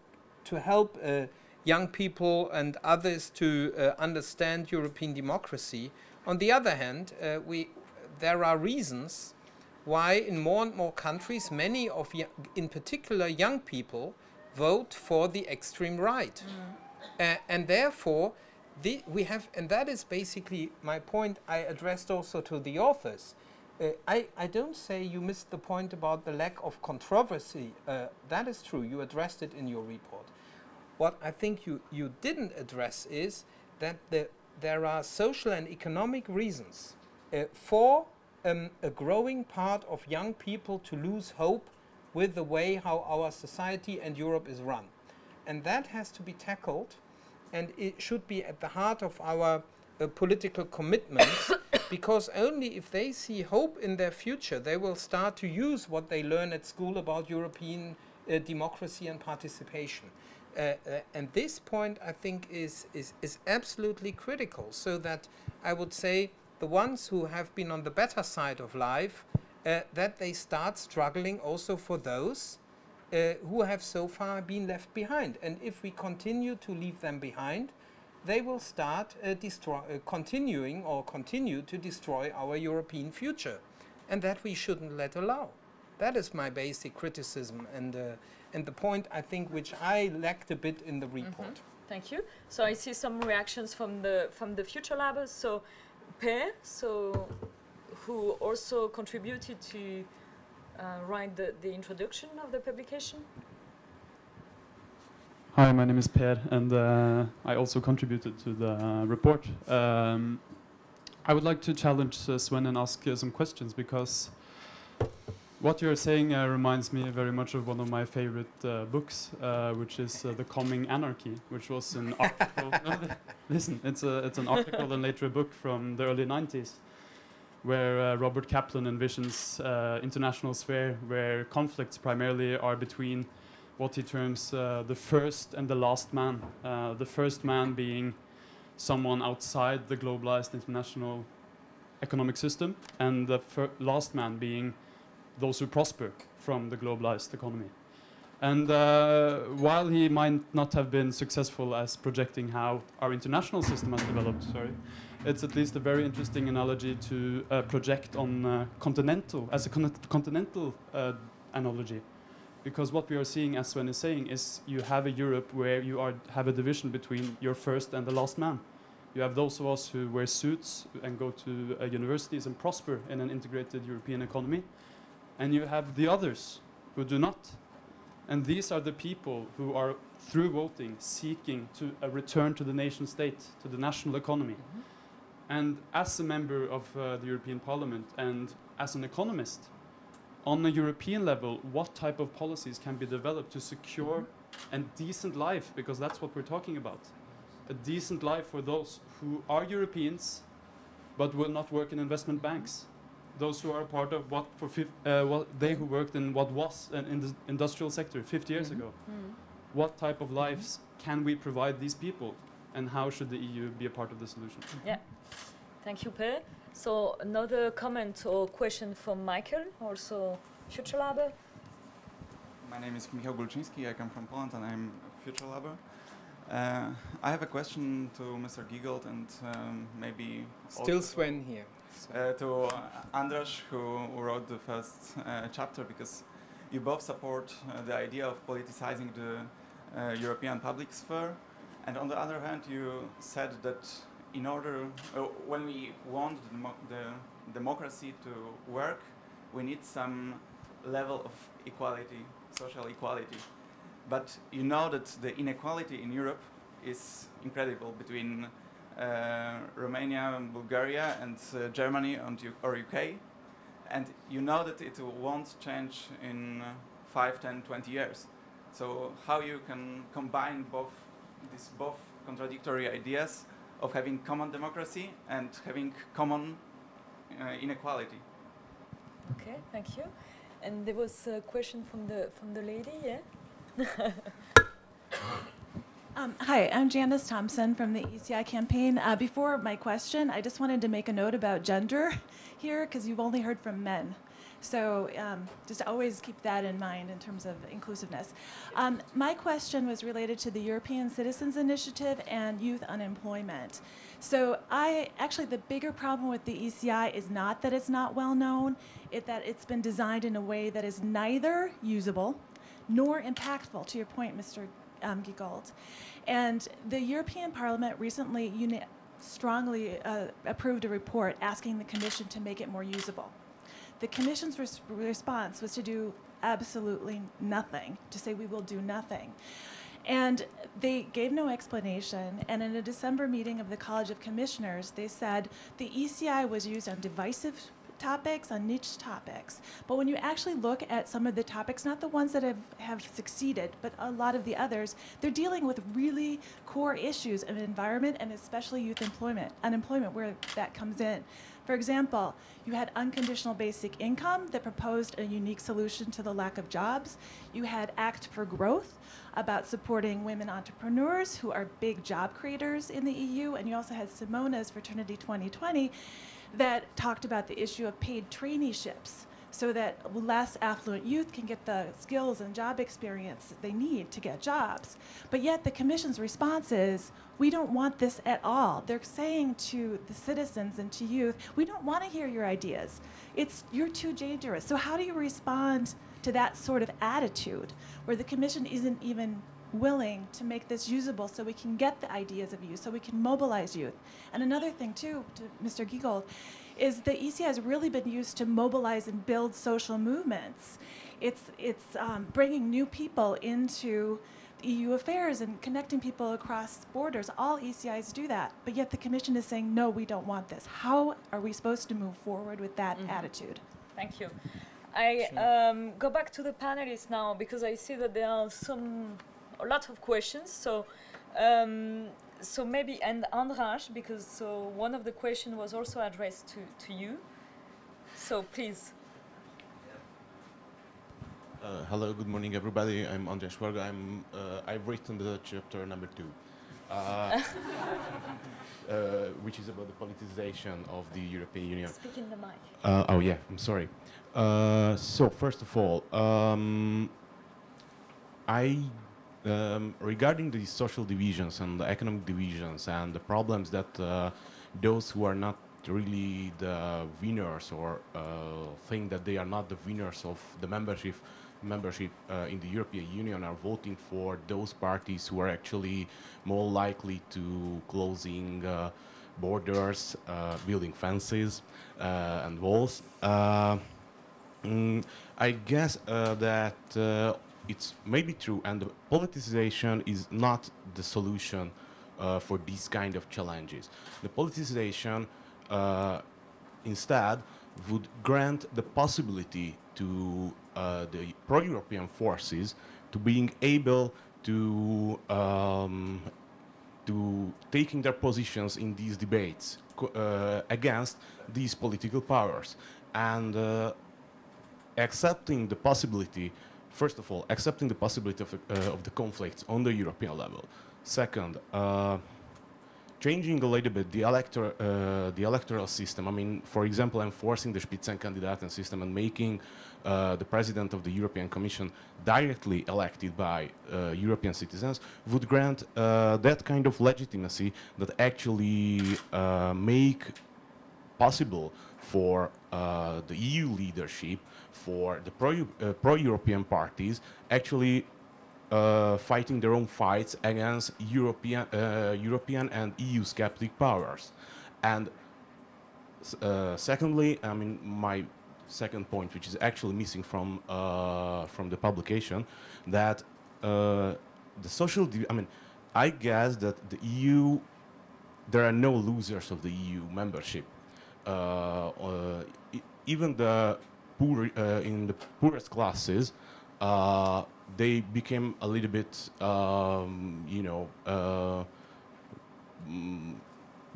to help uh, young people and others to uh, understand European democracy. On the other hand, uh, we, there are reasons why in more and more countries, many of, in particular young people, vote for the extreme right. Uh, and therefore, the, we have, and that is basically my point I addressed also to the authors. Uh, I, I don't say you missed the point about the lack of controversy. Uh, that is true, you addressed it in your report. What I think you, you didn't address is that the, there are social and economic reasons uh, for um, a growing part of young people to lose hope with the way how our society and Europe is run. And that has to be tackled, and it should be at the heart of our uh, political commitments, because only if they see hope in their future, they will start to use what they learn at school about European uh, democracy and participation. Uh, uh, and this point, I think, is, is, is absolutely critical. So that I would say the ones who have been on the better side of life, uh, that they start struggling also for those uh, who have so far been left behind. And if we continue to leave them behind, they will start uh, destroy, uh, continuing or continue to destroy our European future. And that we shouldn't let allow. That is my basic criticism and, uh, and the point I think which I lacked a bit in the report. Thank you. So I see some reactions from the from the Future Labbers. So Per, so who also contributed to uh, write the, the introduction of the publication. Hi, my name is Per, and uh, I also contributed to the uh, report. Um, I would like to challenge uh, Sven and ask uh, some questions because what you're saying uh, reminds me very much of one of my favorite uh, books, uh, which is uh, *The Coming Anarchy*, which was an article. no, listen, it's a it's an article and later a book from the early '90s, where uh, Robert Kaplan envisions uh, international sphere where conflicts primarily are between what he terms uh, the first and the last man. Uh, the first man being someone outside the globalized international economic system, and the last man being those who prosper from the globalized economy. And uh, while he might not have been successful as projecting how our international system has developed, sorry, it's at least a very interesting analogy to uh, project on uh, continental, as a con- continental uh, analogy. Because what we are seeing, as Sven is saying, is you have a Europe where you are, have a division between your first and the last man. You have those of us who wear suits and go to uh, universities and prosper in an integrated European economy. And you have the others who do not. And these are the people who are, through voting, seeking to a return to the nation state, to the national economy. And as a member of uh, the European Parliament and as an economist, on a European level, what type of policies can be developed to secure a decent life? Because that's what we're talking about. A decent life for those who are Europeans but will not work in investment banks. Those who are part of what for uh, what they who worked in what was an in industrial sector 50 years ago. What type of lives can we provide these people, and how should the EU be a part of the solution? Yeah. Thank you, Per. So another comment or question from Michael, also Future Labber. My name is Michał Gulczyński. I come from Poland and I'm a future labber. Uh, I have a question to Mr. Giegold and um, maybe Still also Sven here. Uh, to uh, Andras, who wrote the first uh, chapter, because you both support uh, the idea of politicizing the uh, European public sphere, and on the other hand, you said that in order, uh, when we want the, the democracy to work, we need some level of equality, social equality. But you know that the inequality in Europe is incredible between uh, Romania and Bulgaria and uh, Germany and or UK. And you know that it won't change in uh, 5, 10, 20 years. So how you can combine both these both contradictory ideas of having common democracy and having common uh, inequality? Okay, thank you. And there was a question from the from the lady, yeah. Um, hi, I'm Janice Thompson from the ECI campaign. Uh, before my question, I just wanted to make a note about gender here because you've only heard from men. So um, just always keep that in mind in terms of inclusiveness. Um, my question was related to the European Citizens Initiative and youth unemployment. So I actually the bigger problem with the ECI is not that it's not well known, it that it's been designed in a way that is neither usable nor impactful. To your point, Mr. Um, Giegold. And the European Parliament recently strongly uh, approved a report asking the Commission to make it more usable. The Commission's res- response was to do absolutely nothing, to say we will do nothing. And they gave no explanation. And in a December meeting of the College of Commissioners, they said the ECI was used on divisive topics, on niche topics. But when you actually look at some of the topics, not the ones that have, have succeeded, but a lot of the others, they're dealing with really core issues of environment and especially youth employment, unemployment, where that comes in. For example, you had unconditional basic income that proposed a unique solution to the lack of jobs. You had Act for Growth about supporting women entrepreneurs who are big job creators in the EU. And you also had Simona's Fraternity 2020 that talked about the issue of paid traineeships so that less affluent youth can get the skills and job experience they need to get jobs. But yet the commission's response is, we don't want this at all. They're saying to the citizens and to youth, we don't want to hear your ideas. It's you're too dangerous. So how do you respond to that sort of attitude where the commission isn't even willing to make this usable so we can get the ideas of youth, so we can mobilize youth. And another thing too, to Mr. Giegold, is the ECI has really been used to mobilize and build social movements. It's, it's um, bringing new people into EU affairs and connecting people across borders. All ECIs do that, but yet the Commission is saying, no, we don't want this. How are we supposed to move forward with that Mhm. attitude? Thank you. I um, go back to the panelists now because I see that there are some a lot of questions. So, um, so maybe and Andras because so one of the question was also addressed to, to you. So please. Uh, hello, good morning, everybody. I'm Andrzej Schwarga. I'm, uh, I've written the chapter number two, uh, uh, which is about the politicization of the European Union. Speak in the mic. Uh, oh, yeah, I'm sorry. Uh, so, first of all, um, I, um, regarding the social divisions and the economic divisions and the problems that uh, those who are not really the winners or uh, think that they are not the winners of the membership membership uh, in the European Union are voting for those parties who are actually more likely to closing uh, borders, uh, building fences uh, and walls. Mm, I guess that it's maybe true, and the politicization is not the solution uh, for these kind of challenges. The politicization uh, instead would grant the possibility to uh, the pro-European forces to being able to um, to taking their positions in these debates uh, against these political powers and uh, accepting the possibility first of all accepting the possibility of, uh, of the conflict on the European level second uh, changing a little bit the, elector, uh, the electoral system. I mean, for example, enforcing the Spitzenkandidaten system and making uh, the president of the European Commission directly elected by uh, European citizens would grant uh, that kind of legitimacy that actually uh, make possible for uh, the EU leadership, for the pro, uh, pro-European parties, actually uh, fighting their own fights against European, uh, European and EU skeptic powers. And uh, secondly, I mean, my second point, which is actually missing from uh, from the publication, that the social, I mean, I guess that the EU, there are no losers of the EU membership. Uh, even the poor uh, in the poorest classes, uh, they became a little bit, um, you know, mm,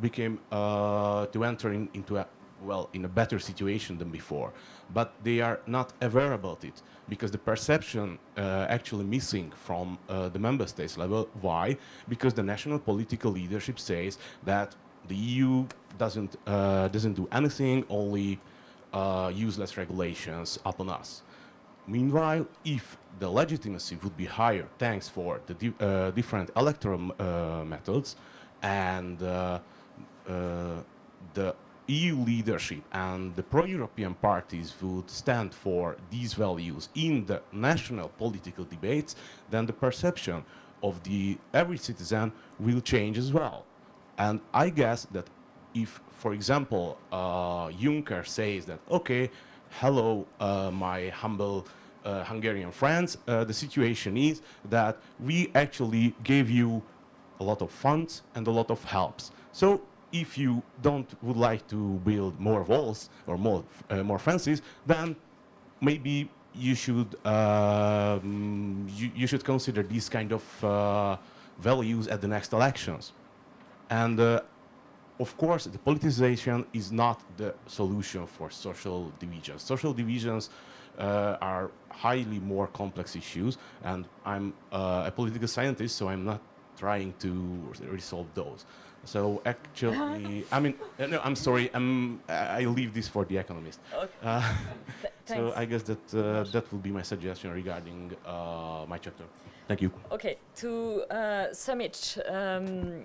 became to enter in, into a well in a better situation than before, but they are not aware about it because the perception uh, actually missing from uh, the member states level. Why? Because the national political leadership says that the EU doesn't uh, doesn't do anything, only uh, useless regulations upon us. Meanwhile, if the legitimacy would be higher thanks for the di- uh, different electoral uh, methods and uh, uh, the EU leadership and the pro-European parties would stand for these values in the national political debates, then the perception of the every citizen will change as well. And I guess that if, for example, uh, Juncker says that, okay, hello, uh, my humble uh, Hungarian friends, uh, the situation is that we actually gave you a lot of funds and a lot of helps. So if you don't would like to build more walls or more uh, more fences, then maybe you should um, you, you should consider these kind of uh, values at the next elections. And uh, of course, the politicization is not the solution for social divisions. Social divisions uh, are highly more complex issues, and I'm uh, a political scientist, so I'm not trying to resolve those. So actually, I mean, uh, no, I'm sorry, I'm, I leave this for the economist. Okay. Uh, so. I guess that uh, that will be my suggestion regarding uh, my chapter. Thank you. Okay, to uh, summit, um,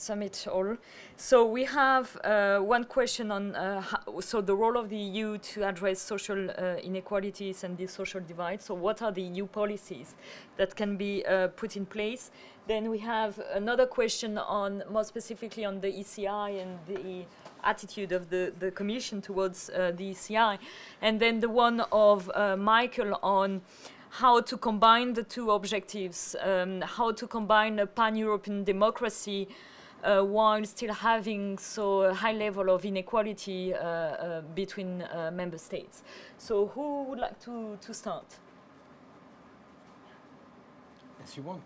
summit all. So we have uh, one question on uh, ho- so the role of the EU to address social uh, inequalities and the social divide. So what are the EU policies that can be uh, put in place? Then we have another question on more specifically on the ECI and the attitude of the, the Commission towards the ECI, and then the one of Michael on how to combine the two objectives, um, how to combine a pan-European democracy while still having so a high level of inequality uh, uh, between uh, member states. So who would like to, to start? As you want.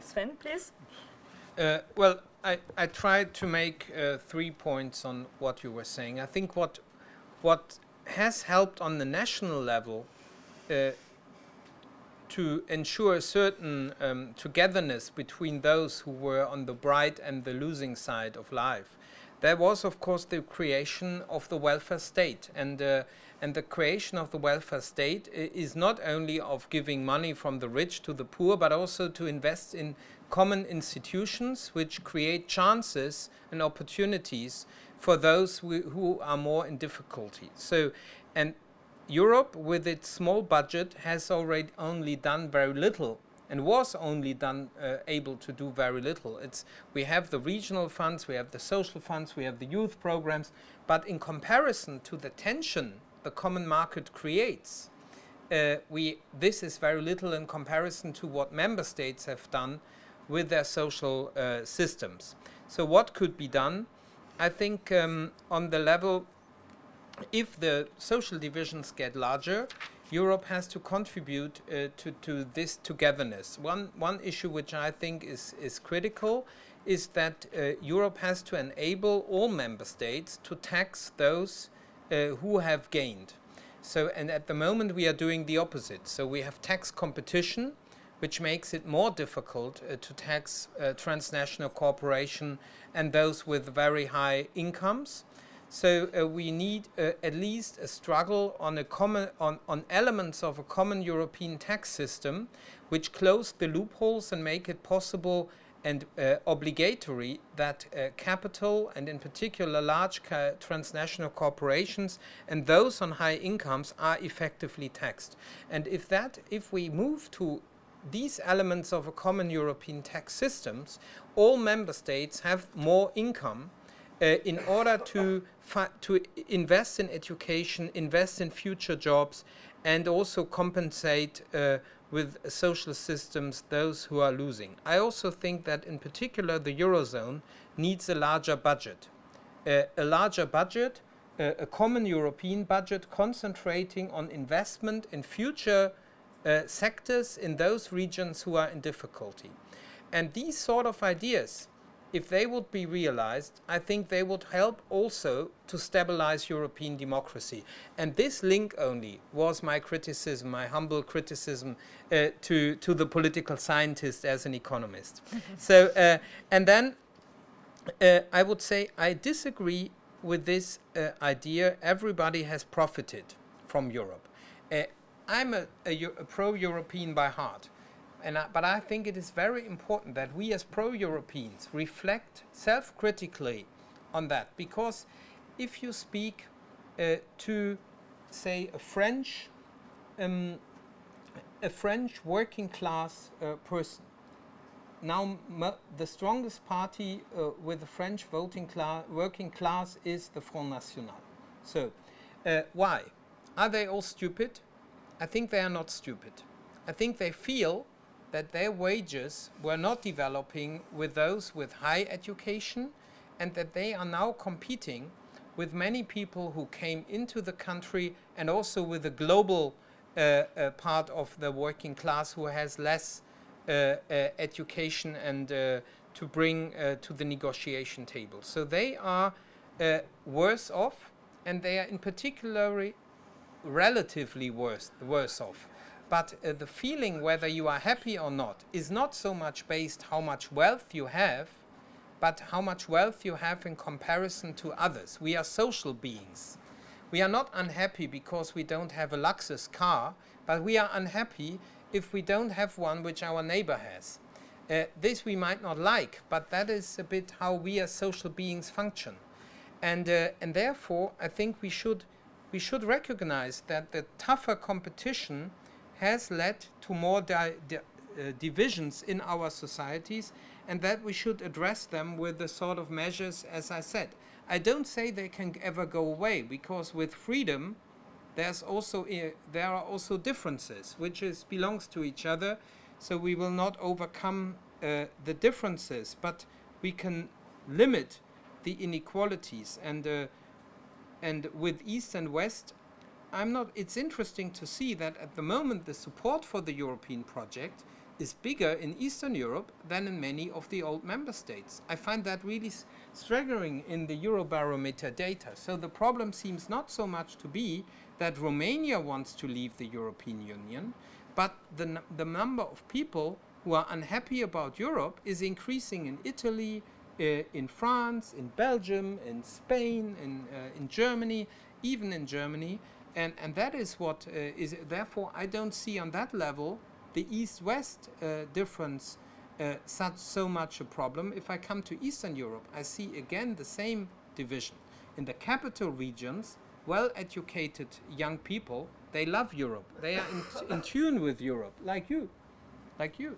Sven, please. Uh, well, I, I tried to make uh, three points on what you were saying. I think what what has helped on the national level uh, to ensure a certain um, togetherness between those who were on the bright and the losing side of life. There was, of course, the creation of the welfare state, and uh, and the creation of the welfare state is not only of giving money from the rich to the poor, but also to invest in common institutions which create chances and opportunities for those who, who are more in difficulty. So, and Europe, with its small budget, has already only done very little and was only done uh, able to do very little. It's we have the regional funds, we have the social funds, we have the youth programs, but in comparison to the tension the common market creates, uh, we this is very little in comparison to what member states have done with their social uh, systems. So what could be done? I think um, on the level if the social divisions get larger, Europe has to contribute uh, to, to this togetherness. One, one issue which I think is, is critical is that uh, Europe has to enable all member states to tax those uh, who have gained. So, and at the moment we are doing the opposite. So we have tax competition, which makes it more difficult uh, to tax uh, transnational corporation and those with very high incomes. So uh, we need uh, at least a struggle on a common on, on elements of a common European tax system, which close the loopholes and make it possible and uh, obligatory that uh, capital and in particular large transnational corporations and those on high incomes are effectively taxed. And if that if we move to these elements of a common European tax systems, all member states have more income in order to to invest in education, invest in future jobs, and also compensate uh, with social systems those who are losing. I also think that in particular the eurozone needs a larger budget, uh, a larger budget, uh, a common European budget concentrating on investment in future uh, sectors in those regions who are in difficulty. And these sort of ideas, if they would be realized, I think they would help also to stabilize European democracy. And this link only was my criticism, my humble criticism uh, to, to the political scientist as an economist. so, uh, and then uh, I would say I disagree with this uh, idea everybody has profited from Europe. Uh, I'm a, a, a pro-European by heart, and I, but I think it is very important that we as pro-Europeans reflect self-critically on that, because if you speak uh, to, say, a French, um, a French working class uh, person, now the strongest party uh, with the French voting cla- working class is the Front National. So, uh, why? Are they all stupid? I think they are not stupid. I think they feel that their wages were not developing with those with high education and that they are now competing with many people who came into the country and also with the global uh, uh, part of the working class who has less uh, uh, education and uh, to bring uh, to the negotiation table. So they are worse off, and they are in particular relatively worse, worse off. But uh, the feeling whether you are happy or not is not so much based how much wealth you have, but how much wealth you have in comparison to others. We are social beings. We are not unhappy because we don't have a Lexus car, but we are unhappy if we don't have one which our neighbor has. Uh, this we might not like, but that is a bit how we as social beings function. And, uh, and therefore, I think we should, we should recognize that the tougher competition has led to more di di uh, divisions in our societies and that we should address them with the sort of measures as I said. I don't say they can ever go away because with freedom there's also uh, there are also differences which is belongs to each other so we will not overcome uh, the differences but we can limit the inequalities and uh, and with east and west I'm not it's interesting to see that at the moment the support for the European project is bigger in Eastern Europe than in many of the old member states. I find that really staggering in the Eurobarometer data. So the problem seems not so much to be that Romania wants to leave the European Union, but the, the number of people who are unhappy about Europe is increasing in Italy, uh, in France, in Belgium, in Spain, in, uh, in Germany, even in Germany. And, and that is what uh, is, therefore, I don't see on that level the east-west uh, difference uh, such so much a problem. If I come to Eastern Europe, I see again the same division. In the capital regions, well-educated young people, they love Europe. They are in, in tune with Europe, like you, like you.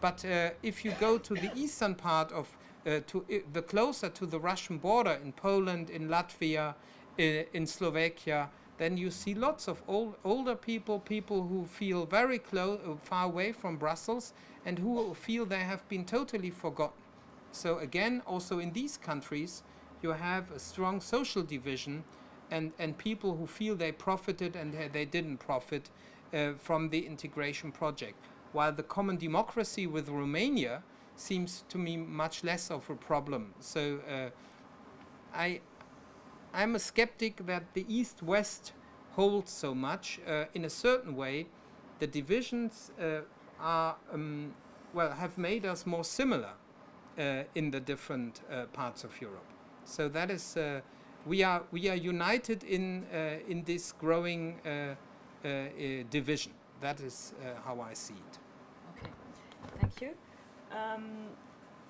But uh, if you go to the eastern part of, uh, to the closer to the Russian border in Poland, in Latvia, in, in Slovakia, then you see lots of old, older people, people who feel very close, uh, far away from Brussels, and who feel they have been totally forgotten. So again, also in these countries, you have a strong social division, and, and people who feel they profited and they didn't profit uh, from the integration project. While the common democracy with Romania seems to me much less of a problem. So uh, I, I'm a skeptic that the East-West holds so much. Uh, in a certain way, the divisions uh, are, um, well, have made us more similar uh, in the different uh, parts of Europe. So that is, uh, we are we are united in uh, in this growing division. That is how I see it. Okay, thank you. Um,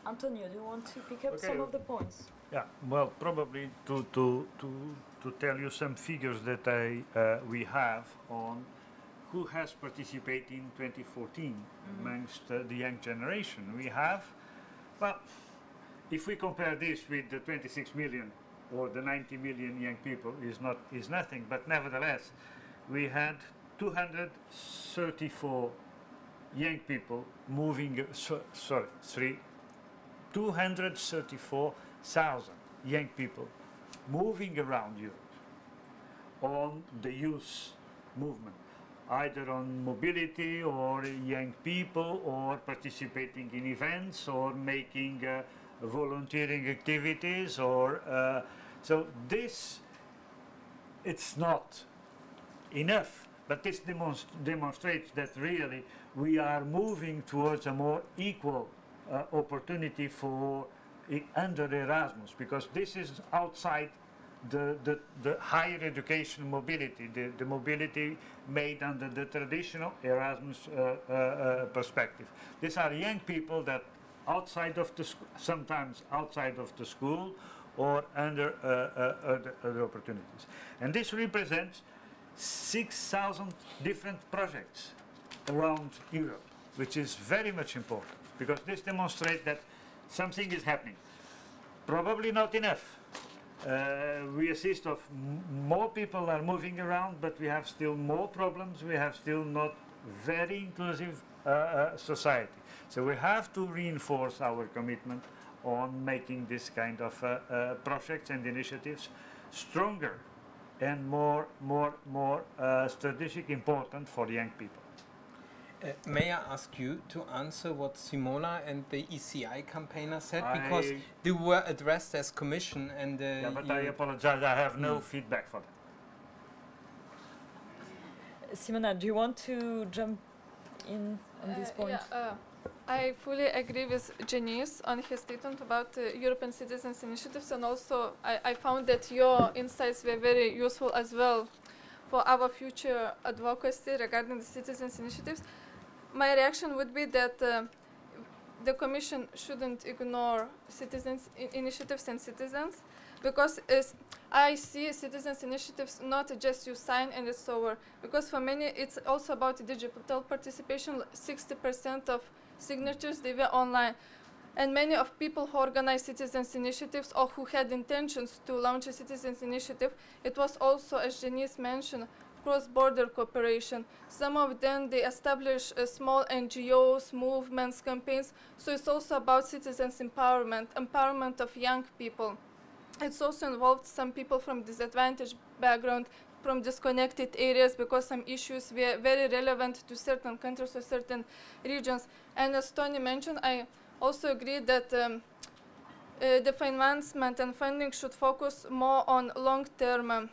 Antonio, do you want to pick up okay. some of the points? Yeah, well, probably to, to, to, to tell you some figures that I, uh, we have on who has participated in 2014 Mhm. amongst uh, the young generation. We have, well, if we compare this with the 26 million or the 90 million young people, is not is nothing. But nevertheless, we had 234 young people moving. Uh, so, sorry, three. 234,000 young people moving around Europe on the youth movement, either on mobility or young people or participating in events or making uh, volunteering activities or uh, so this it's not enough but this demonst demonstrates that really we are moving towards a more equal uh, opportunity for under Erasmus because this is outside the, the, the higher education mobility, the, the mobility made under the traditional Erasmus uh, uh, uh, perspective. These are young people that outside of the sometimes outside of the school or under uh, uh, other, other opportunities. And this represents 6,000 different projects around Europe, which is very much important because this demonstrates that something is happening. Probably not enough. Uh, we assist of more people are moving around, but we have still more problems. We have still not very inclusive uh, uh, society. So we have to reinforce our commitment on making this kind of uh, uh, projects and initiatives stronger and more, more, more uh, strategic important for young people. Uh, may I ask you to answer what Simona and the ECI campaigner said? Because they were addressed as commission and uh, Yeah, but I apologize, I have no Mm. feedback for that. Simona, do you want to jump in on this Uh, point? Yeah, uh, I fully agree with Janice on his statement about uh, European citizens initiatives, and also I, I found that your insights were very useful as well for our future advocacy regarding the citizens initiatives. My reaction would be that uh, the Commission shouldn't ignore citizens initiatives and citizens because I see citizens initiatives not just you sign and it's over. Because for many it's also about digital participation. 60% of signatures they were online. And many of people who organize citizens initiatives or who had intentions to launch a citizens initiative it was also as Janice mentioned cross-border cooperation. Some of them they establish uh, small ngos movements campaigns. So it's also about citizens empowerment empowerment of young people. It's also involved some people from disadvantaged background from disconnected areas because some issues were very relevant to certain countries or certain regions. And as tony mentioned i also agree that um, uh, the financement and funding should focus more on long-term um,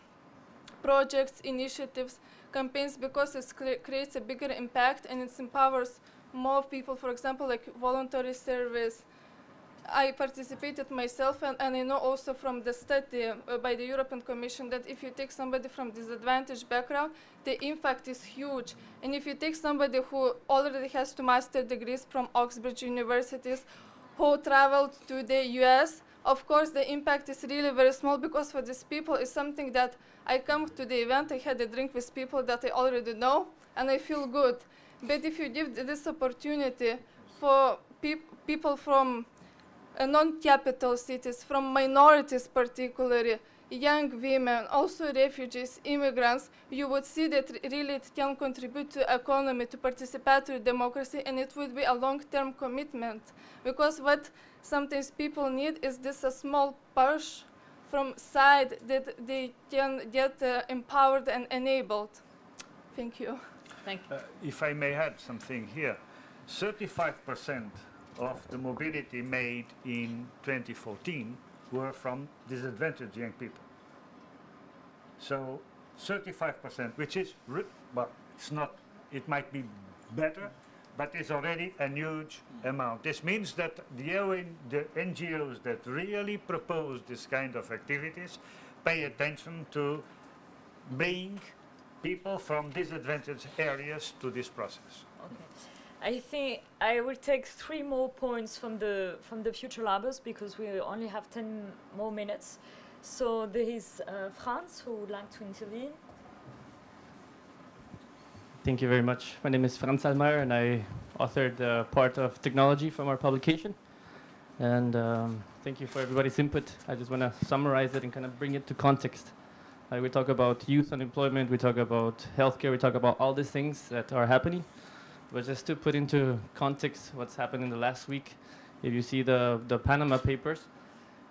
projects initiatives campaigns because it creates a bigger impact and it empowers more people for example like voluntary service I participated myself, and, and I know also from the study uh, by the European Commission that if you take somebody from disadvantaged background, the impact is huge. And if you take somebody who already has two master degrees from Oxbridge universities, who traveled to the US, of course the impact is really very small because for these people it's something that I come to the event, I had a drink with people that I already know, and I feel good. But if you give this opportunity for peop- people from uh, non-capital cities, from minorities particularly, young women, also refugees, immigrants, you would see that really it can contribute to economy, to participatory democracy, and it would be a long-term commitment. Because what sometimes people need is this a small push from side that they can get uh, empowered and enabled. Thank you. Thank you. Uh, if I may add something here, 35% of the mobility made in 2014 were from disadvantaged young people. So 35%, which is, re- well, it's not, it might be better, but it's already a huge amount. This means that the, the NGOs that really propose this kind of activities pay attention to bring people from disadvantaged areas to this process. Okay. I think I will take three more points from the from the future labbers because we only have 10 more minutes. So there is uh, Franz who would like to intervene. Thank you very much. My name is Franz Almayer, and I authored uh, part of technology from our publication. And um, thank you for everybody's input. I just want to summarize it and kind of bring it to context. Uh, we talk about youth unemployment, we talk about healthcare, we talk about all these things that are happening. But just to put into context what's happened in the last week, if you see the, the Panama Papers,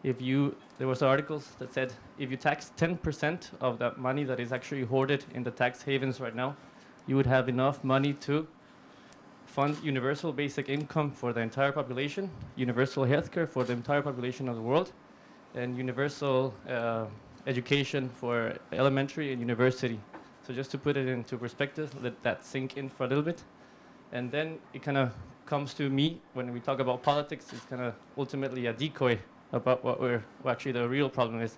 if you there was articles that said if you tax 10% of that money that is actually hoarded in the tax havens right now, you would have enough money to fund universal basic income for the entire population, universal healthcare for the entire population of the world, and universal uh, education for elementary and university. So just to put it into perspective, let that sink in for a little bit. And then it kind of comes to me when we talk about politics, it's kind of ultimately a decoy about what we're what actually the real problem is.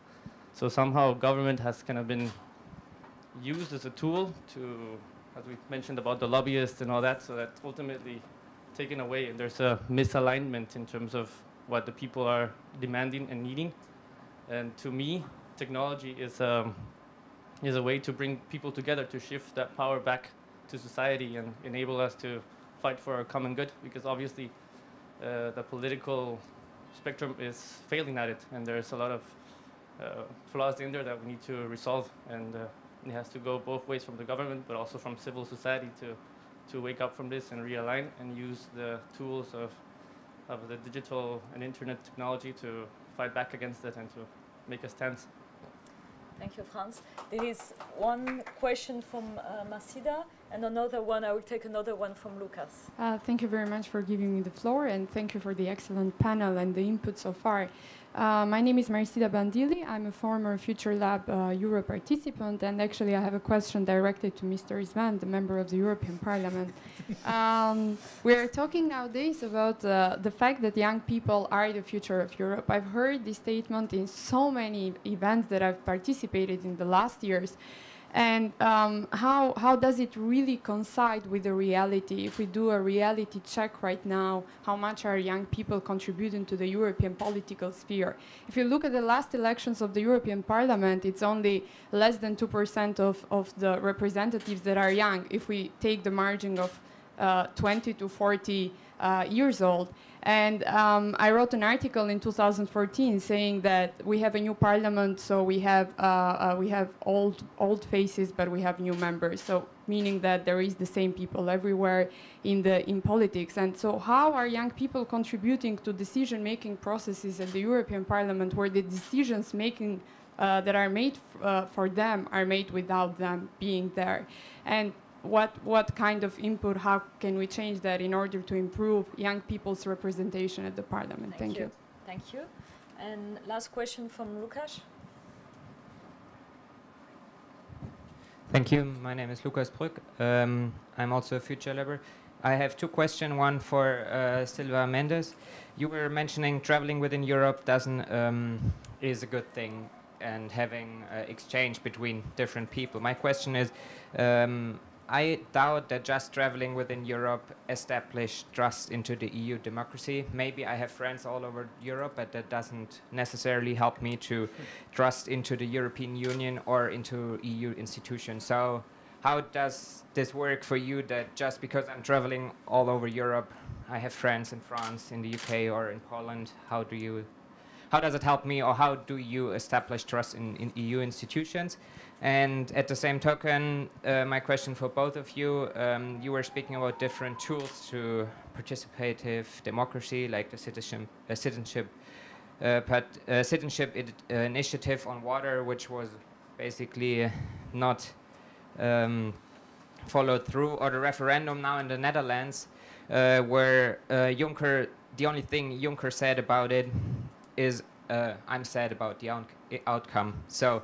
So somehow government has kind of been used as a tool to, as we mentioned about the lobbyists and all that, so that ultimately taken away and there's a misalignment in terms of what the people are demanding and needing. And to me, technology is um, is a way to bring people together to shift that power back to society and enable us to fight for our common good because obviously uh, the political spectrum is failing at it and there's a lot of uh, flaws in there that we need to resolve and uh, it has to go both ways from the government but also from civil society to to wake up from this and realign and use the tools of of the digital and internet technology to fight back against it and to make a stance. Thank you, Franz. There is one question from uh, Masida. and another one, I will take another one from Lucas. Uh, thank you very much for giving me the floor, and thank you for the excellent panel and the input so far. Uh, my name is Marcida Bandili. I'm a former Future Lab uh, Euro participant, and actually, I have a question directed to Mr. Sven, the member of the European Parliament. um, we are talking nowadays about uh, the fact that young people are the future of Europe. I've heard this statement in so many events that I've participated in the last years and um, how, how does it really coincide with the reality? If we do a reality check right now, how much are young people contributing to the European political sphere? If you look at the last elections of the European Parliament, it's only less than 2% of, of the representatives that are young, if we take the margin of uh, 20 to 40 uh, years old. And um, I wrote an article in 2014 saying that we have a new parliament, so we have uh, uh, we have old old faces, but we have new members. So meaning that there is the same people everywhere in the in politics. And so, how are young people contributing to decision-making processes at the European Parliament, where the decisions making uh, that are made uh, for them are made without them being there? And what, what kind of input, how can we change that in order to improve young people's representation at the parliament? Thank, Thank you. you. Thank you. And last question from Lukas. Thank you. My name is Lukas Brück. Um, I'm also a future labor. I have two questions. One for uh, Silva Mendes. You were mentioning traveling within Europe doesn't um, is a good thing and having uh, exchange between different people. My question is, um, I doubt that just traveling within Europe established trust into the EU democracy. Maybe I have friends all over Europe, but that doesn't necessarily help me to trust into the European Union or into EU institutions. So, how does this work for you? That just because I'm traveling all over Europe, I have friends in France, in the UK, or in Poland. How do you how does it help me or how do you establish trust in, in EU institutions? And at the same token, uh, my question for both of you, um, you were speaking about different tools to participative democracy, like the citizenship, uh, citizenship, uh, uh, citizenship uh, initiative on water, which was basically not um, followed through, or the referendum now in the Netherlands, uh, where Juncker, the only thing Juncker said about it is I'm sad about the out outcome. So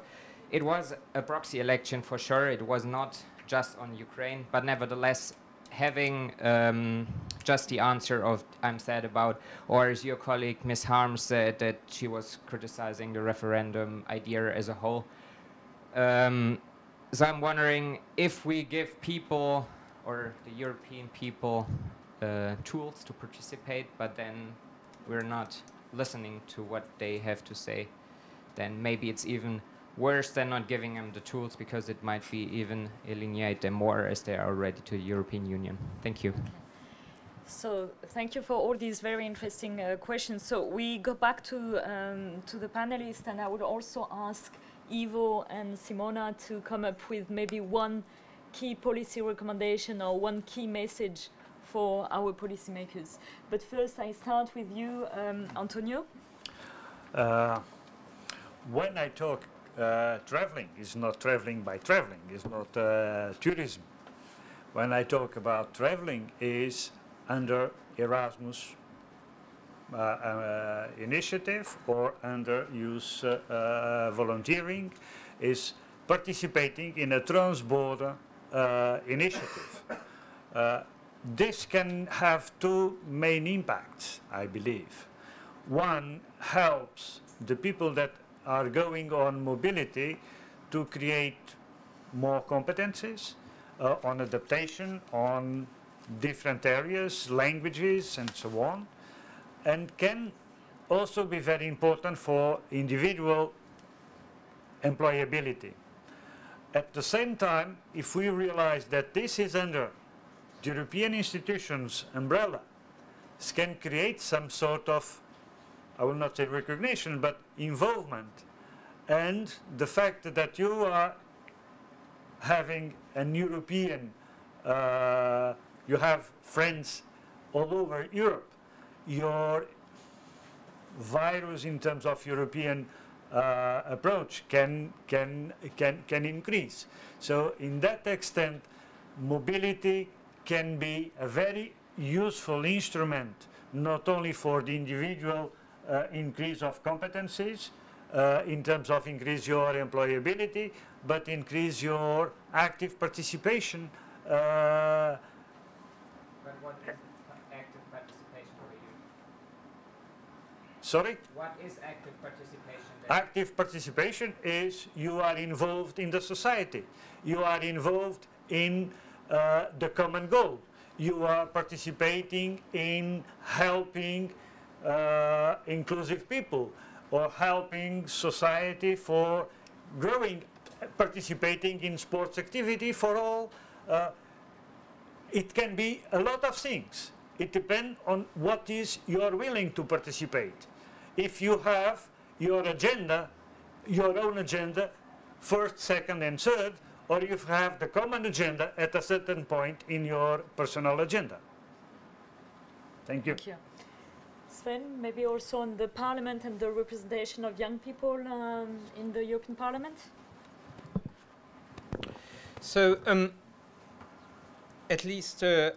it was a proxy election for sure. It was not just on Ukraine, but nevertheless, having um, just the answer of I'm sad about, or as your colleague Ms. Harms said that she was criticizing the referendum idea as a whole. Um, so I'm wondering if we give people or the European people uh, tools to participate, but then we're not listening to what they have to say, then maybe it's even worse than not giving them the tools because it might be even alienate them more as they are already to the European Union. Thank you. So thank you for all these very interesting uh, questions. So we go back to um, to the panelists, and I would also ask Ivo and Simona to come up with maybe one key policy recommendation or one key message for our policymakers. But first, I start with you, um, Antonio. Uh, when I talk uh, traveling is not traveling by traveling, it's not uh, tourism. When I talk about traveling is under Erasmus uh, uh initiative or under youth uh, uh, volunteering is participating in a trans-border initiative. this can have two main impacts, I believe. One helps the people that are going on mobility to create more competencies uh, on adaptation, on different areas, languages, and so on, and can also be very important for individual employability. At the same time, if we realize that this is under the European institutions umbrella, this can create some sort of I will not say recognition, but involvement. And the fact that you are having an European, uh, you have friends all over Europe, your virus in terms of European uh, approach can, can, can, can increase. So in that extent, mobility can be a very useful instrument, not only for the individual increase of competencies, uh, in terms of increase your employability, but increase your active participation. Uh, but what is active participation for you? sorry? What is active participation? then? Active participation is you are involved in the society. You are involved in uh, the common goal. You are participating in helping uh, inclusive people or helping society for growing, participating in sports activity for all. Uh, it can be a lot of things. It depends on what is you are willing to participate. If you have your agenda, your own agenda, first, second, and third, or you have the common agenda at a certain point in your personal agenda. Thank you. Thank you. Maybe also on the parliament and the representation of young people um, in the European Parliament? So, um, at least uh,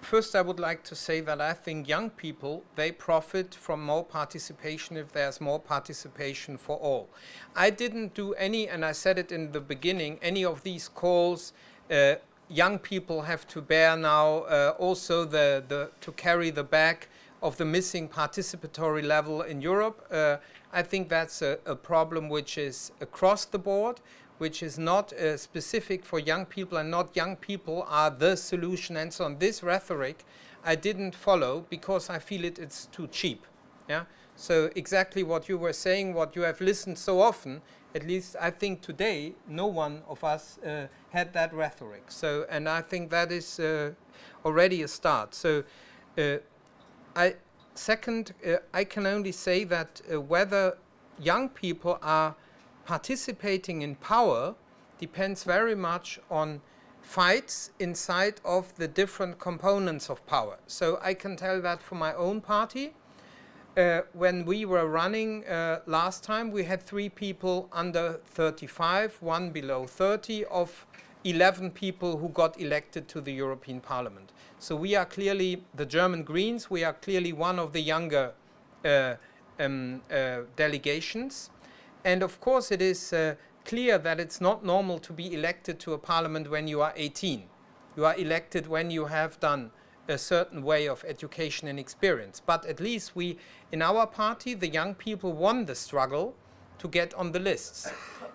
first, I would like to say that I think young people they profit from more participation if there's more participation for all. I didn't do any, and I said it in the beginning, any of these calls. Uh, young people have to bear now uh, also the, the to carry the back of the missing participatory level in Europe. Uh, I think that's a, a problem which is across the board which is not uh, specific for young people and not young people are the solution and so on. This rhetoric I didn't follow because I feel it it's too cheap. Yeah. So exactly what you were saying, what you have listened so often, at least I think today no one of us uh, had that rhetoric. So and I think that is uh, already a start. So uh, I second uh, I can only say that uh, whether young people are participating in power depends very much on fights inside of the different components of power. So I can tell that for my own party. Uh, when we were running uh, last time, we had three people under 35, one below 30, of 11 people who got elected to the European Parliament. So we are clearly, the German Greens, we are clearly one of the younger uh, um, uh, delegations. And of course, it is uh, clear that it's not normal to be elected to a parliament when you are 18. You are elected when you have done a certain way of education and experience. But at least we, in our party, the young people won the struggle to get on the lists.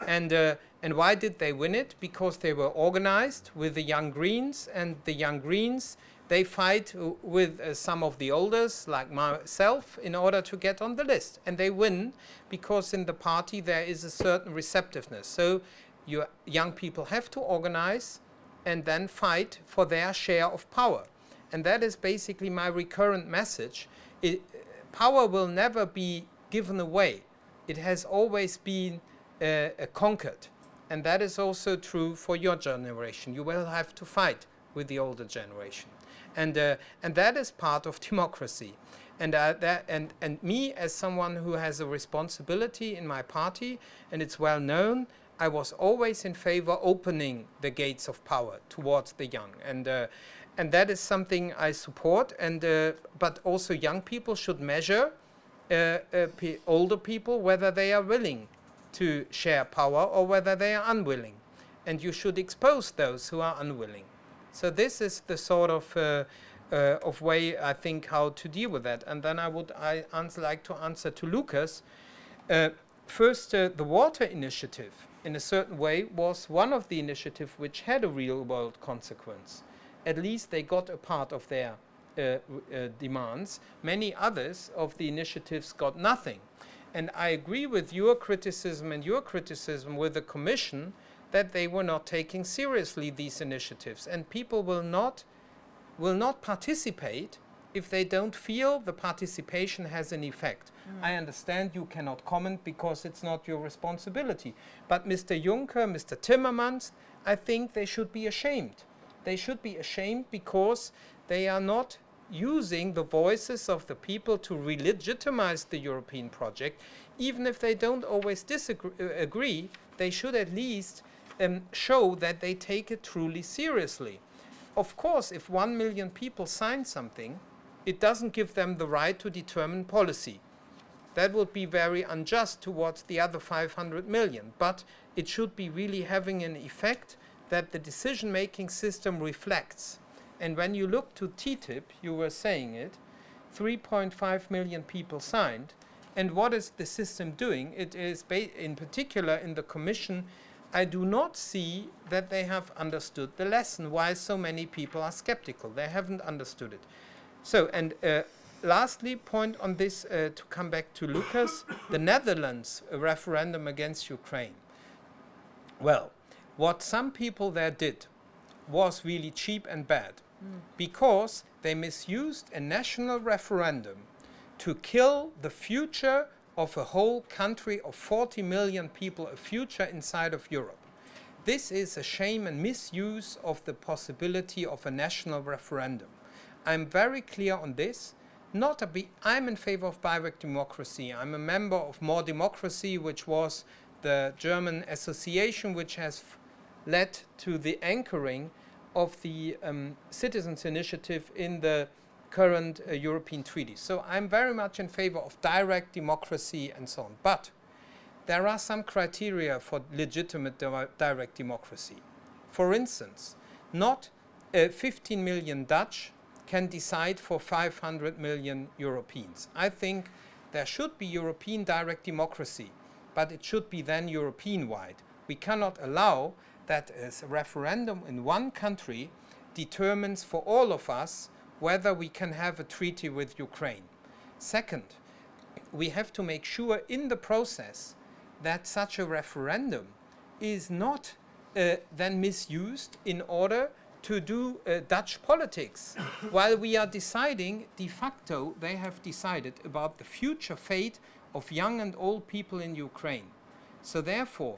And, uh, and why did they win it? Because they were organized with the Young Greens, and the Young Greens they fight with uh, some of the olders, like myself, in order to get on the list. And they win because in the party there is a certain receptiveness. So you young people have to organize and then fight for their share of power. And that is basically my recurrent message. It, power will never be given away. It has always been uh, uh, conquered. And that is also true for your generation. You will have to fight with the older generation and uh, and that is part of democracy. And uh, that and and me as someone who has a responsibility in my party and it's well known I was always in favor opening the gates of power towards the young. And uh, and that is something I support. And uh, but also young people should measure uh, uh, older people whether they are willing to share power or whether they are unwilling. And you should expose those who are unwilling so this is the sort of uh, uh, of way I think how to deal with that. And then I would I answer, like to answer to Lucas. Uh, first, uh, the water initiative, in a certain way, was one of the initiatives which had a real world consequence. At least they got a part of their uh, uh, demands. Many others of the initiatives got nothing. And I agree with your criticism and your criticism with the Commission that they were not taking seriously these initiatives. And people will not, will not participate if they don't feel the participation has an effect. Mm. I understand you cannot comment because it's not your responsibility. But Mr. Juncker, Mr. Timmermans, I think they should be ashamed. They should be ashamed because they are not using the voices of the people to legitimize the European project. Even if they don't always disagree, uh, agree, they should at least um, show that they take it truly seriously. Of course, if one million people sign something, it doesn't give them the right to determine policy. That would be very unjust towards the other 500 million. But it should be really having an effect that the decision making system reflects. And when you look to TTIP, you were saying it, 3.5 million people signed. And what is the system doing? It is, in particular, in the Commission, I do not see that they have understood the lesson why so many people are skeptical. They haven't understood it. So, and uh, lastly, point on this uh, to come back to Lucas, the Netherlands referendum against Ukraine. Well, what some people there did was really cheap and bad mm. because they misused a national referendum to kill the future of a whole country of 40 million people, a future inside of Europe. This is a shame and misuse of the possibility of a national referendum. I'm very clear on this. Not a be I'm in favor of direct democracy. I'm a member of More Democracy, which was the German association which has led to the anchoring of the um, citizens initiative in the current uh, European treaties. So I'm very much in favor of direct democracy and so on. But there are some criteria for legitimate direct democracy. For instance, not uh, 15 million Dutch can decide for 500 million Europeans. I think there should be European direct democracy, but it should be then European-wide. We cannot allow that a referendum in one country determines for all of us whether we can have a treaty with Ukraine. Second, we have to make sure in the process that such a referendum is not uh, then misused in order to do uh, Dutch politics. While we are deciding, de facto, they have decided about the future fate of young and old people in Ukraine. So therefore,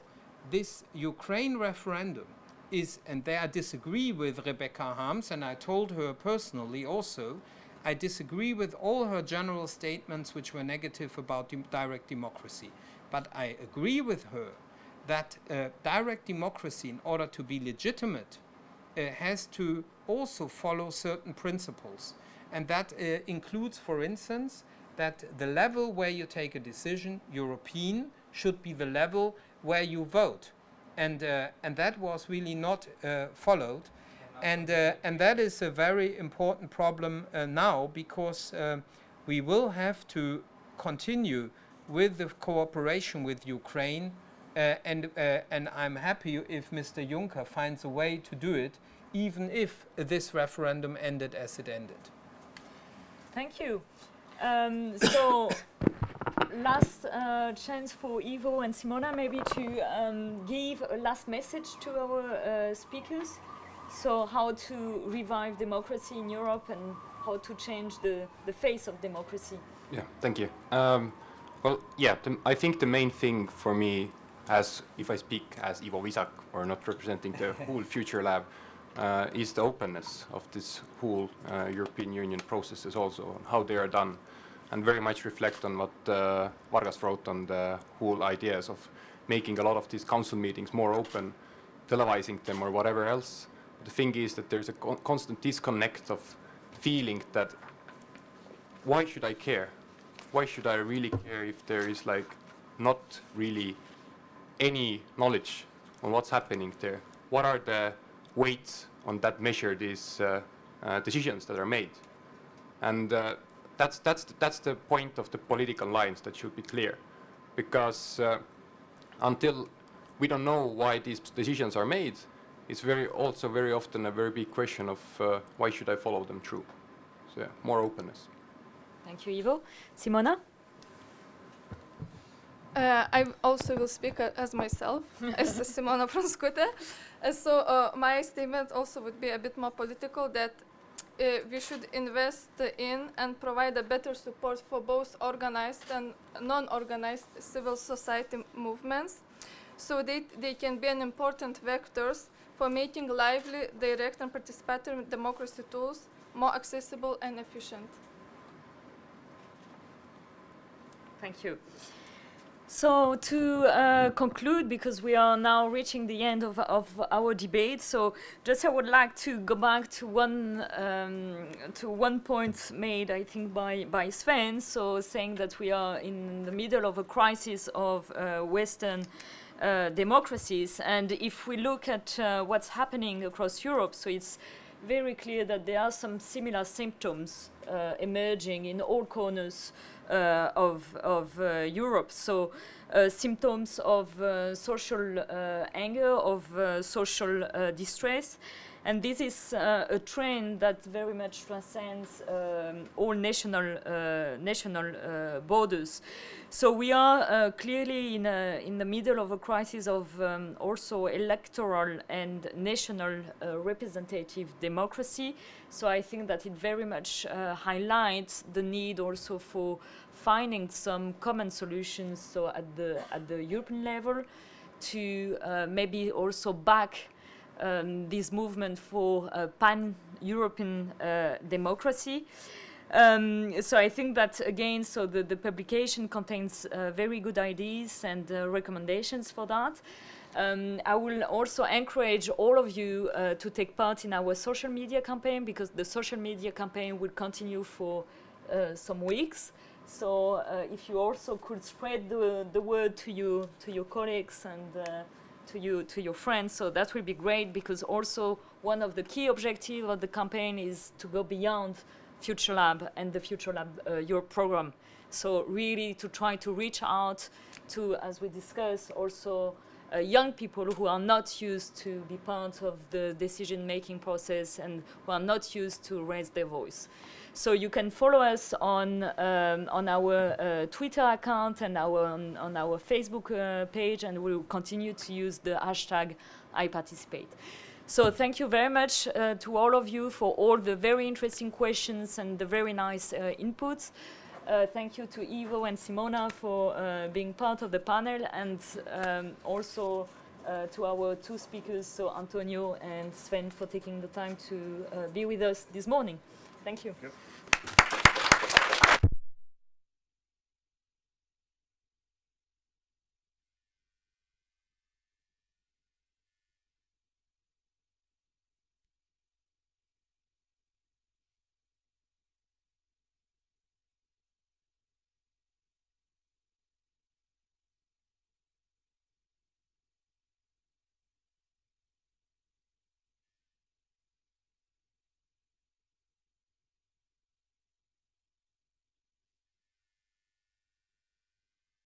this Ukraine referendum is, and there I disagree with Rebecca Harms, and I told her personally also, I disagree with all her general statements which were negative about de direct democracy. But I agree with her that uh, direct democracy, in order to be legitimate, uh, has to also follow certain principles. And that uh, includes, for instance, that the level where you take a decision, European, should be the level where you vote and uh, and that was really not uh, followed, and uh, and that is a very important problem now because we will have to continue with the cooperation with Ukraine, and and I'm happy if Mr. Juncker finds a way to do it, even if this referendum ended as it ended. Thank you. Um, so last uh, chance for Ivo and Simona maybe to um, give a last message to our uh, speakers. So how to revive democracy in Europe and how to change the, the face of democracy. Yeah, thank you. Um, well, yeah, I think the main thing for me, as if I speak as Ivo Visak or not representing the whole Future Lab, uh, is the openness of this whole uh, European Union processes also, and how they are done and very much reflect on what uh, Vargas wrote on the whole ideas of making a lot of these council meetings more open, televising them or whatever else. The thing is that there's a con constant disconnect of feeling that why should I care? Why should I really care if there is like not really any knowledge on what's happening there? What are the weights on that measure these uh, uh, decisions that are made? And uh, that's, that's, that's the point of the political lines that should be clear. Because uh, until we don't know why these decisions are made, it's very also very often a very big question of uh, why should I follow them through. So yeah, more openness. Thank you, Ivo. Simona? Uh, I also will speak uh, as myself, as Simona Pranskutė. Uh, so uh, my statement also would be a bit more political that uh, we should invest in and provide a better support for both organized and non-organized civil society movements so that they can be an important vectors for making lively, direct and participatory democracy tools more accessible and efficient. Thank you. So to uh, conclude, because we are now reaching the end of, of our debate, so just I would like to go back to one um, to one point made, I think, by by Sven. So saying that we are in the middle of a crisis of uh, Western uh, democracies, and if we look at uh, what's happening across Europe, so it's very clear that there are some similar symptoms uh, emerging in all corners of, of uh, Europe. So uh, symptoms of uh, social uh, anger, of social distress. And this is a trend that very much transcends um, all national, national borders. So we are uh, clearly in, a, in the middle of a crisis of um, also electoral and national uh, representative democracy. So I think that it very much uh, highlights the need also for finding some common solutions. So at the at the European level, to uh, maybe also back um, this movement for pan-European uh, democracy. Um, so I think that again, so the, the publication contains uh, very good ideas and uh, recommendations for that. Um, I will also encourage all of you uh, to take part in our social media campaign because the social media campaign will continue for uh, some weeks. So uh, if you also could spread the, the word to you to your colleagues and uh, to you to your friends, so that will be great because also one of the key objectives of the campaign is to go beyond Future Lab and the Future Lab uh, program. So really to try to reach out to, as we discussed, also uh, young people who are not used to be part of the decision-making process and who are not used to raise their voice. So you can follow us on um, on our uh, Twitter account and our on, on our Facebook uh, page, and we'll continue to use the hashtag I participate. So thank you very much uh, to all of you for all the very interesting questions and the very nice uh, inputs. Uh, thank you to Ivo and Simona for uh, being part of the panel and um, also to our two speakers, so Antonio and Sven, for taking the time to be with us this morning. Thank you. Yep.